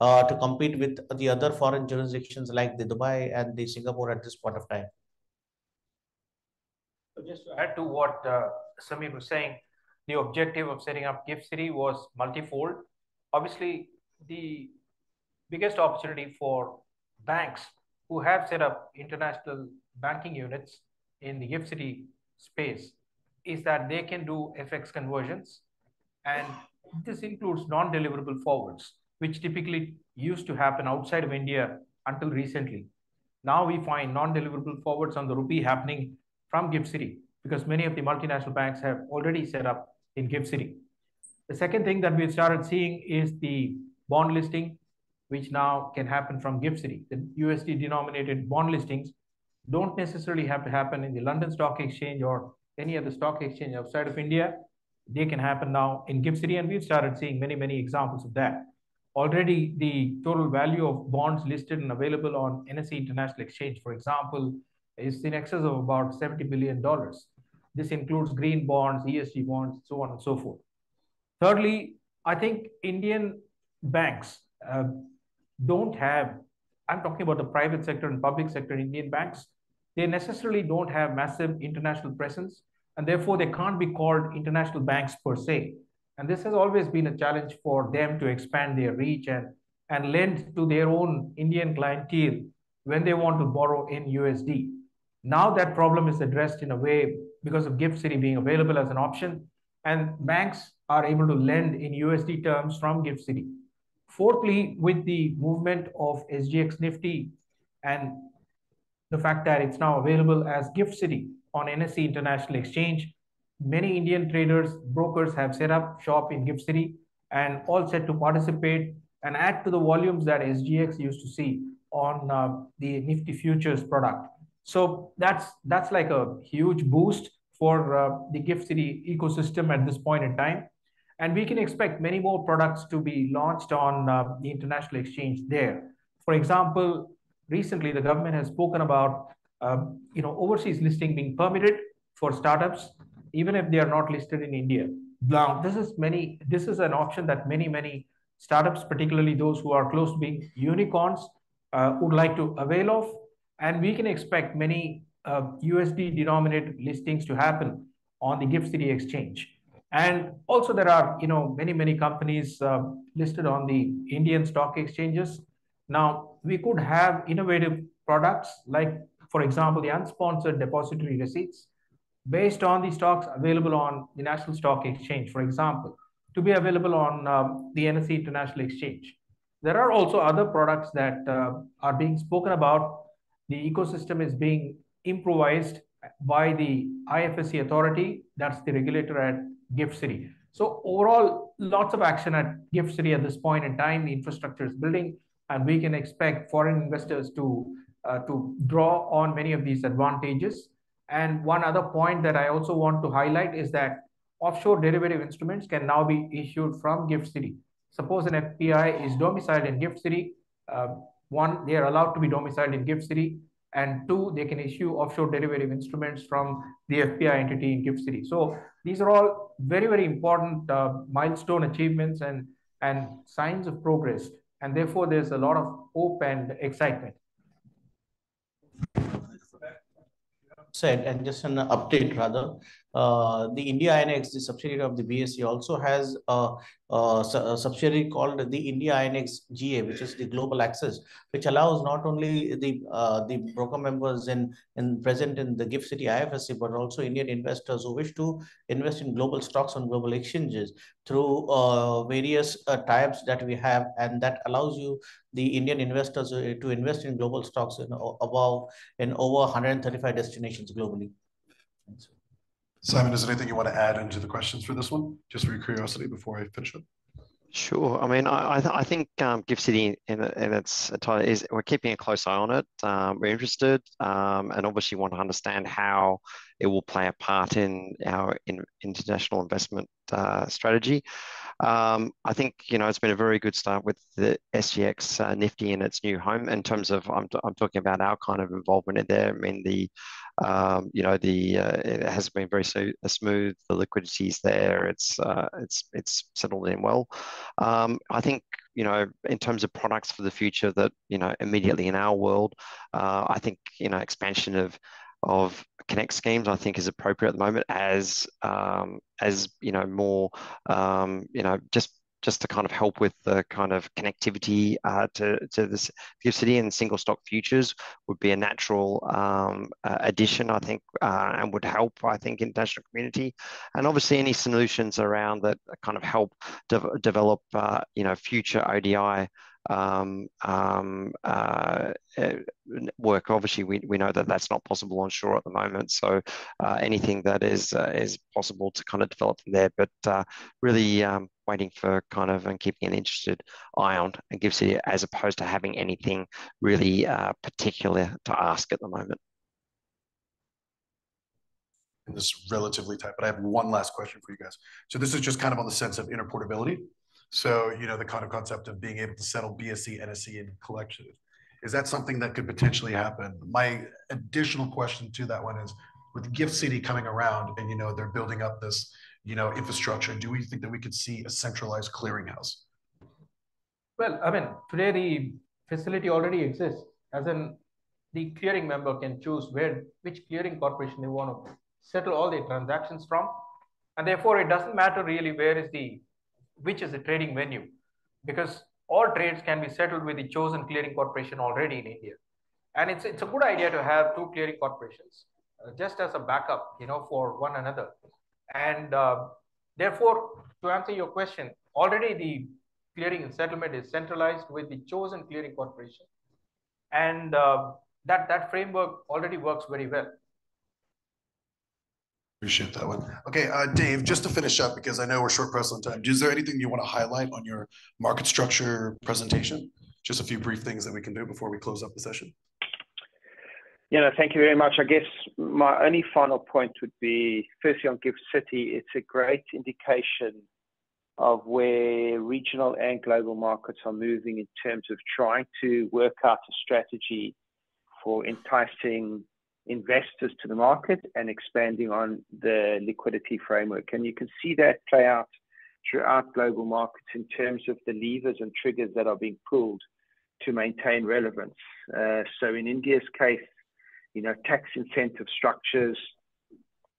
uh, to compete with the other foreign jurisdictions like the Dubai and the Singapore at this point of time. Just to add to what uh, Samir was saying, the objective of setting up Gift City was multifold. Obviously, the biggest opportunity for banks who have set up international banking units in the Gift City space is that they can do FX conversions. And this includes non-deliverable forwards, which typically used to happen outside of India until recently. Now we find non-deliverable forwards on the rupee happening from Gift City because many of the multinational banks have already set up in Gift City. The second thing that we've started seeing is the bond listing which now can happen from Gift City. The USD denominated bond listings don't necessarily have to happen in the London Stock Exchange or any other stock exchange outside of India. They can happen now in Gift City, and we've started seeing many, many examples of that. Already, the total value of bonds listed and available on NSE International Exchange, for example, is in excess of about $70 billion. This includes green bonds, ESG bonds, so on and so forth. Thirdly, I think Indian banks uh, don't have, I'm talking about the private sector and public sector Indian banks, they necessarily don't have massive international presence, and therefore they can't be called international banks per se. And this has always been a challenge for them to expand their reach and, and lend to their own Indian clientele when they want to borrow in USD. Now that problem is addressed in a way because of Gift City being available as an option, and banks are able to lend in USD terms from Gift City. Fourthly, with the movement of SGX Nifty and the fact that it's now available as Gift City on NSE International Exchange, many Indian traders, brokers have set up shop in Gift City and all set to participate and add to the volumes that SGX used to see on uh, the Nifty futures product. So that's that's like a huge boost for uh, the Gift City ecosystem at this point in time. And we can expect many more products to be launched on uh, the international exchange there. For example, recently the government has spoken about uh, you know overseas listing being permitted for startups, even if they are not listed in India. Now, this is many. This is an option that many many startups, particularly those who are close to being unicorns, uh, would like to avail of. And we can expect many USD uh, denominated listings to happen on the Gift City exchange. And also there are, you know, many, many companies uh, listed on the Indian stock exchanges. Now, we could have innovative products like, for example, the unsponsored depository receipts based on the stocks available on the National Stock Exchange, for example, to be available on um, the NSE International Exchange. There are also other products that uh, are being spoken about. The ecosystem is being improvised by the IFSC authority, that's the regulator at Gift City. So overall, lots of action at Gift City at this point in time. The infrastructure is building, and we can expect foreign investors to uh, to draw on many of these advantages. And one other point that I also want to highlight is that offshore derivative instruments can now be issued from Gift City. Suppose an FPI is domiciled in Gift City. Uh, one, they are allowed to be domiciled in Gift City and two, they can issue offshore derivative instruments from the FPI entity in Gift City. So these are all very, very important uh, milestone achievements and, and signs of progress. And therefore, there's a lot of hope and excitement. Said, and just an update rather, uh, the India INX, the subsidiary of the BSE, also has a uh, a subsidiary called the India INX GA, which is the global access, which allows not only the uh, the broker members in, in present in the GIFT City IFSC, but also Indian investors who wish to invest in global stocks on global exchanges through uh, various uh, types that we have, and that allows you the Indian investors uh, to invest in global stocks in above in over 135 destinations globally. Simon, is there anything you want to add into the questions for this one, just for your curiosity before I finish up? Sure. I mean, I I, th I think um, Gift City in, in its entirety is we're keeping a close eye on it. Um, we're interested um, and obviously want to understand how it will play a part in our in, international investment uh, strategy. Um, I think you know it's been a very good start with the SGX uh, Nifty in its new home in terms of I'm, I'm talking about our kind of involvement in there. I mean the um, you know the uh, it has been very so, smooth. The liquidity is there. It's uh, it's it's settled in well. Um, I think you know in terms of products for the future that you know immediately in our world, uh, I think you know expansion of of connect schemes I think is appropriate at the moment as um, as you know more um, you know just just to kind of help with the kind of connectivity uh, to, to this Gift City and single stock futures would be a natural um, uh, addition, I think, uh, and would help, I think, international community. And obviously any solutions around that kind of help de develop, uh, you know, future ODI um, um, uh, uh, work. Obviously, we, we know that that's not possible on shore at the moment. So uh, anything that is uh, is possible to kind of develop from there, but uh, really um, waiting for kind of and keeping an interested eye on and gives it as opposed to having anything really uh, particular to ask at the moment. In this relatively tight, but I have one last question for you guys. So this is just kind of on the sense of interportability. So, you know, the kind of concept of being able to settle BSE, NSE, and collection. Is that something that could potentially happen? My additional question to that one is with Gift City coming around and, you know, they're building up this, you know, infrastructure, do we think that we could see a centralized clearinghouse? Well, I mean, today the facility already exists. As in, the clearing member can choose where which clearing corporation they want to settle all their transactions from. And therefore, it doesn't matter really where is the which is the trading venue, because all trades can be settled with the chosen clearing corporation already in India. And it's, it's a good idea to have two clearing corporations uh, just as a backup, you know, for one another. And uh, therefore, to answer your question, already the clearing and settlement is centralized with the chosen clearing corporation. And uh, that, that framework already works very well. Appreciate that one. Okay, uh, Dave, just to finish up, because I know we're short pressed on time, is there anything you want to highlight on your market structure presentation? Just a few brief things that we can do before we close up the session. Yeah, no, thank you very much. I guess my only final point would be, firstly on Gift City, it's a great indication of where regional and global markets are moving in terms of trying to work out a strategy for enticing investors to the market and expanding on the liquidity framework. And you can see that play out throughout global markets in terms of the levers and triggers that are being pulled to maintain relevance. Uh, so in India's case, you know, tax incentive structures,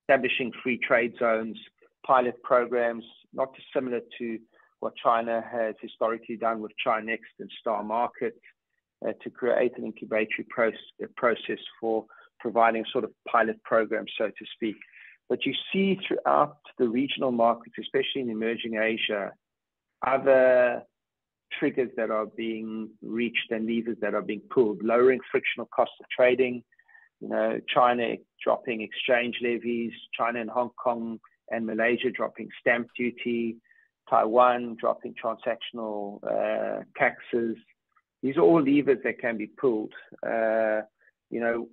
establishing free trade zones, pilot programs, not dissimilar to what China has historically done with ChiNext and Star Market, uh, to create an incubatory process, process for providing sort of pilot program, so to speak. But you see throughout the regional markets, especially in emerging Asia, other triggers that are being reached and levers that are being pulled, lowering frictional costs of trading, you know, China dropping exchange levies, China and Hong Kong and Malaysia dropping stamp duty, Taiwan dropping transactional uh, taxes. These are all levers that can be pulled. Uh, you know,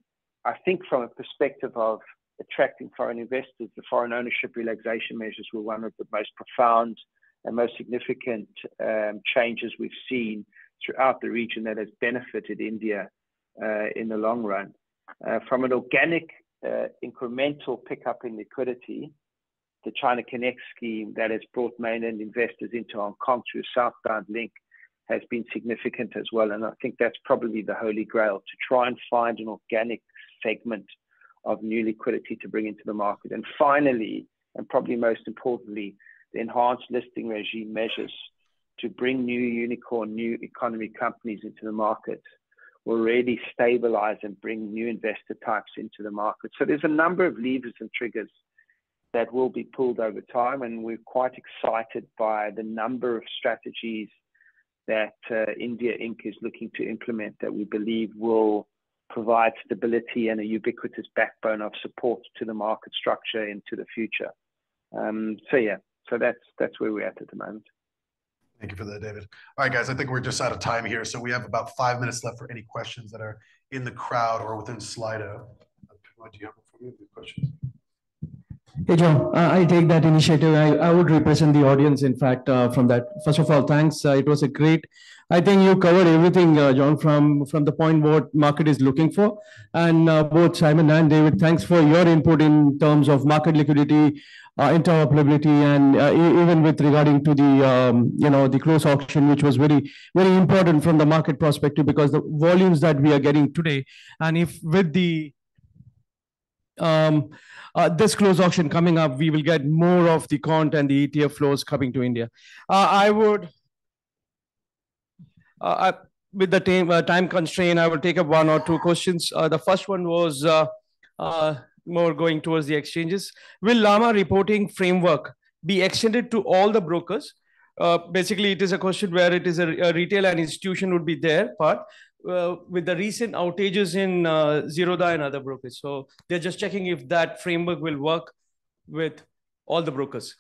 I think from a perspective of attracting foreign investors, the foreign ownership relaxation measures were one of the most profound and most significant um, changes we've seen throughout the region that has benefited India uh, in the long run. Uh, from an organic uh, incremental pickup in liquidity, the China Connect scheme that has brought mainland investors into Hong Kong through southbound link has been significant as well. And I think that's probably the holy grail to try and find an organic segment of new liquidity to bring into the market. And finally, and probably most importantly, the enhanced listing regime measures to bring new unicorn, new economy companies into the market will really stabilize and bring new investor types into the market. So there's a number of levers and triggers that will be pulled over time, and we're quite excited by the number of strategies that uh, India Inc. is looking to implement that we believe will provide stability and a ubiquitous backbone of support to the market structure into the future. Um, so yeah, so that's that's where we're at at the moment. Thank you for that, David. All right, guys, I think we're just out of time here. So we have about five minutes left for any questions that are in the crowd or within Slido. Do you have any questions? Hey, John, I take that initiative. I, I would represent the audience, in fact, uh, from that. First of all, thanks. Uh, it was a great, I think you covered everything, uh, John, from, from the point what market is looking for. And uh, both Simon and David, thanks for your input in terms of market liquidity, uh, interoperability and uh, even with regarding to the um, you know the close auction which was very very important from the market perspective because the volumes that we are getting today and if with the um, uh, this close auction coming up, we will get more of the quant and the ETF flows coming to India. Uh, I would, uh, I, with the time, uh, time constraint, I will take up one or two questions. Uh, the first one was more going towards the exchanges. Will LAMA reporting framework be extended to all the brokers? Uh, basically, it is a question where it is a, a retail and institution would be there part uh, with the recent outages in uh, Zerodha and other brokers. So they're just checking if that framework will work with all the brokers.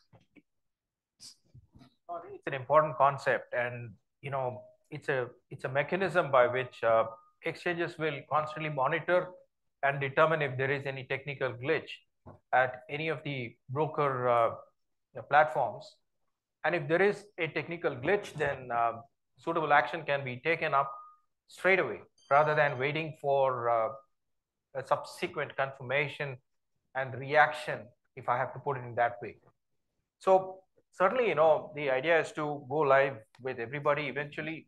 It's an important concept, and you know, it's a it's a mechanism by which uh, exchanges will constantly monitor and determine if there is any technical glitch at any of the broker uh, platforms. And if there is a technical glitch, then uh, suitable action can be taken up straight away rather than waiting for uh, a subsequent confirmation and reaction, if I have to put it in that way. So certainly, you know, the idea is to go live with everybody eventually.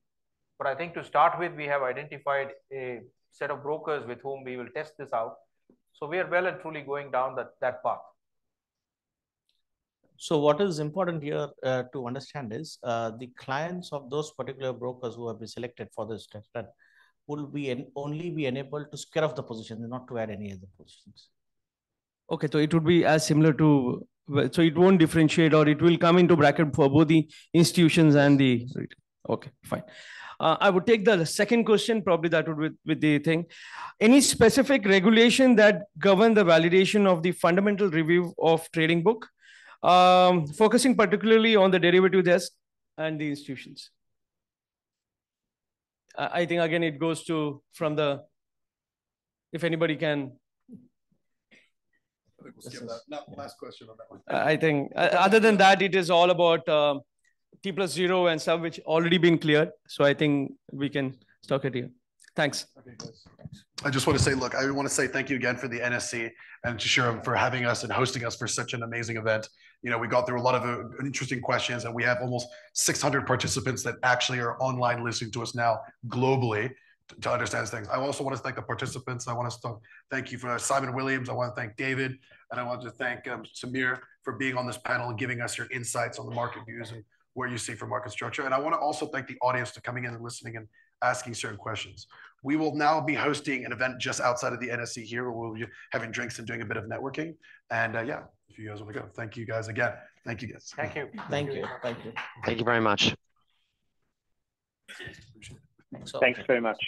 But I think to start with, we have identified a set of brokers with whom we will test this out. So we are well and truly going down that, that path. So what is important here uh, to understand is uh, the clients of those particular brokers who have been selected for this test run will be en- only be enabled to square off the position and not to add any other positions. Okay, so it would be as similar to, so it won't differentiate or it will come into bracket for both the institutions and the, okay, fine. Uh, I would take the second question, probably that would with, with the thing. Any specific regulation that govern the validation of the fundamental review of trading book, um, focusing particularly on the derivative desk and the institutions? I think again it goes to from the if anybody can. last question on that one. I think uh, other than that, it is all about uh, T plus zero and stuff, which already been cleared. So I think we can stop it here. Thanks. Okay, I just want to say, look, I want to say thank you again for the NSE and to Shriram for having us and hosting us for such an amazing event. You know, we got through a lot of uh, interesting questions and we have almost 600 participants that actually are online listening to us now globally to, to understand things. I also want to thank the participants. I want to thank you for Simon Williams. I want to thank David and I want to thank um, Samir for being on this panel and giving us your insights on the market views and where you see for market structure. And I want to also thank the audience for coming in and listening and asking certain questions. We will now be hosting an event just outside of the NSE here where we'll be having drinks and doing a bit of networking. And uh, yeah, if you guys want to go, thank you guys again. Thank you guys. Thank you. Thank you. Thank you. Thank you very much. Thanks very much.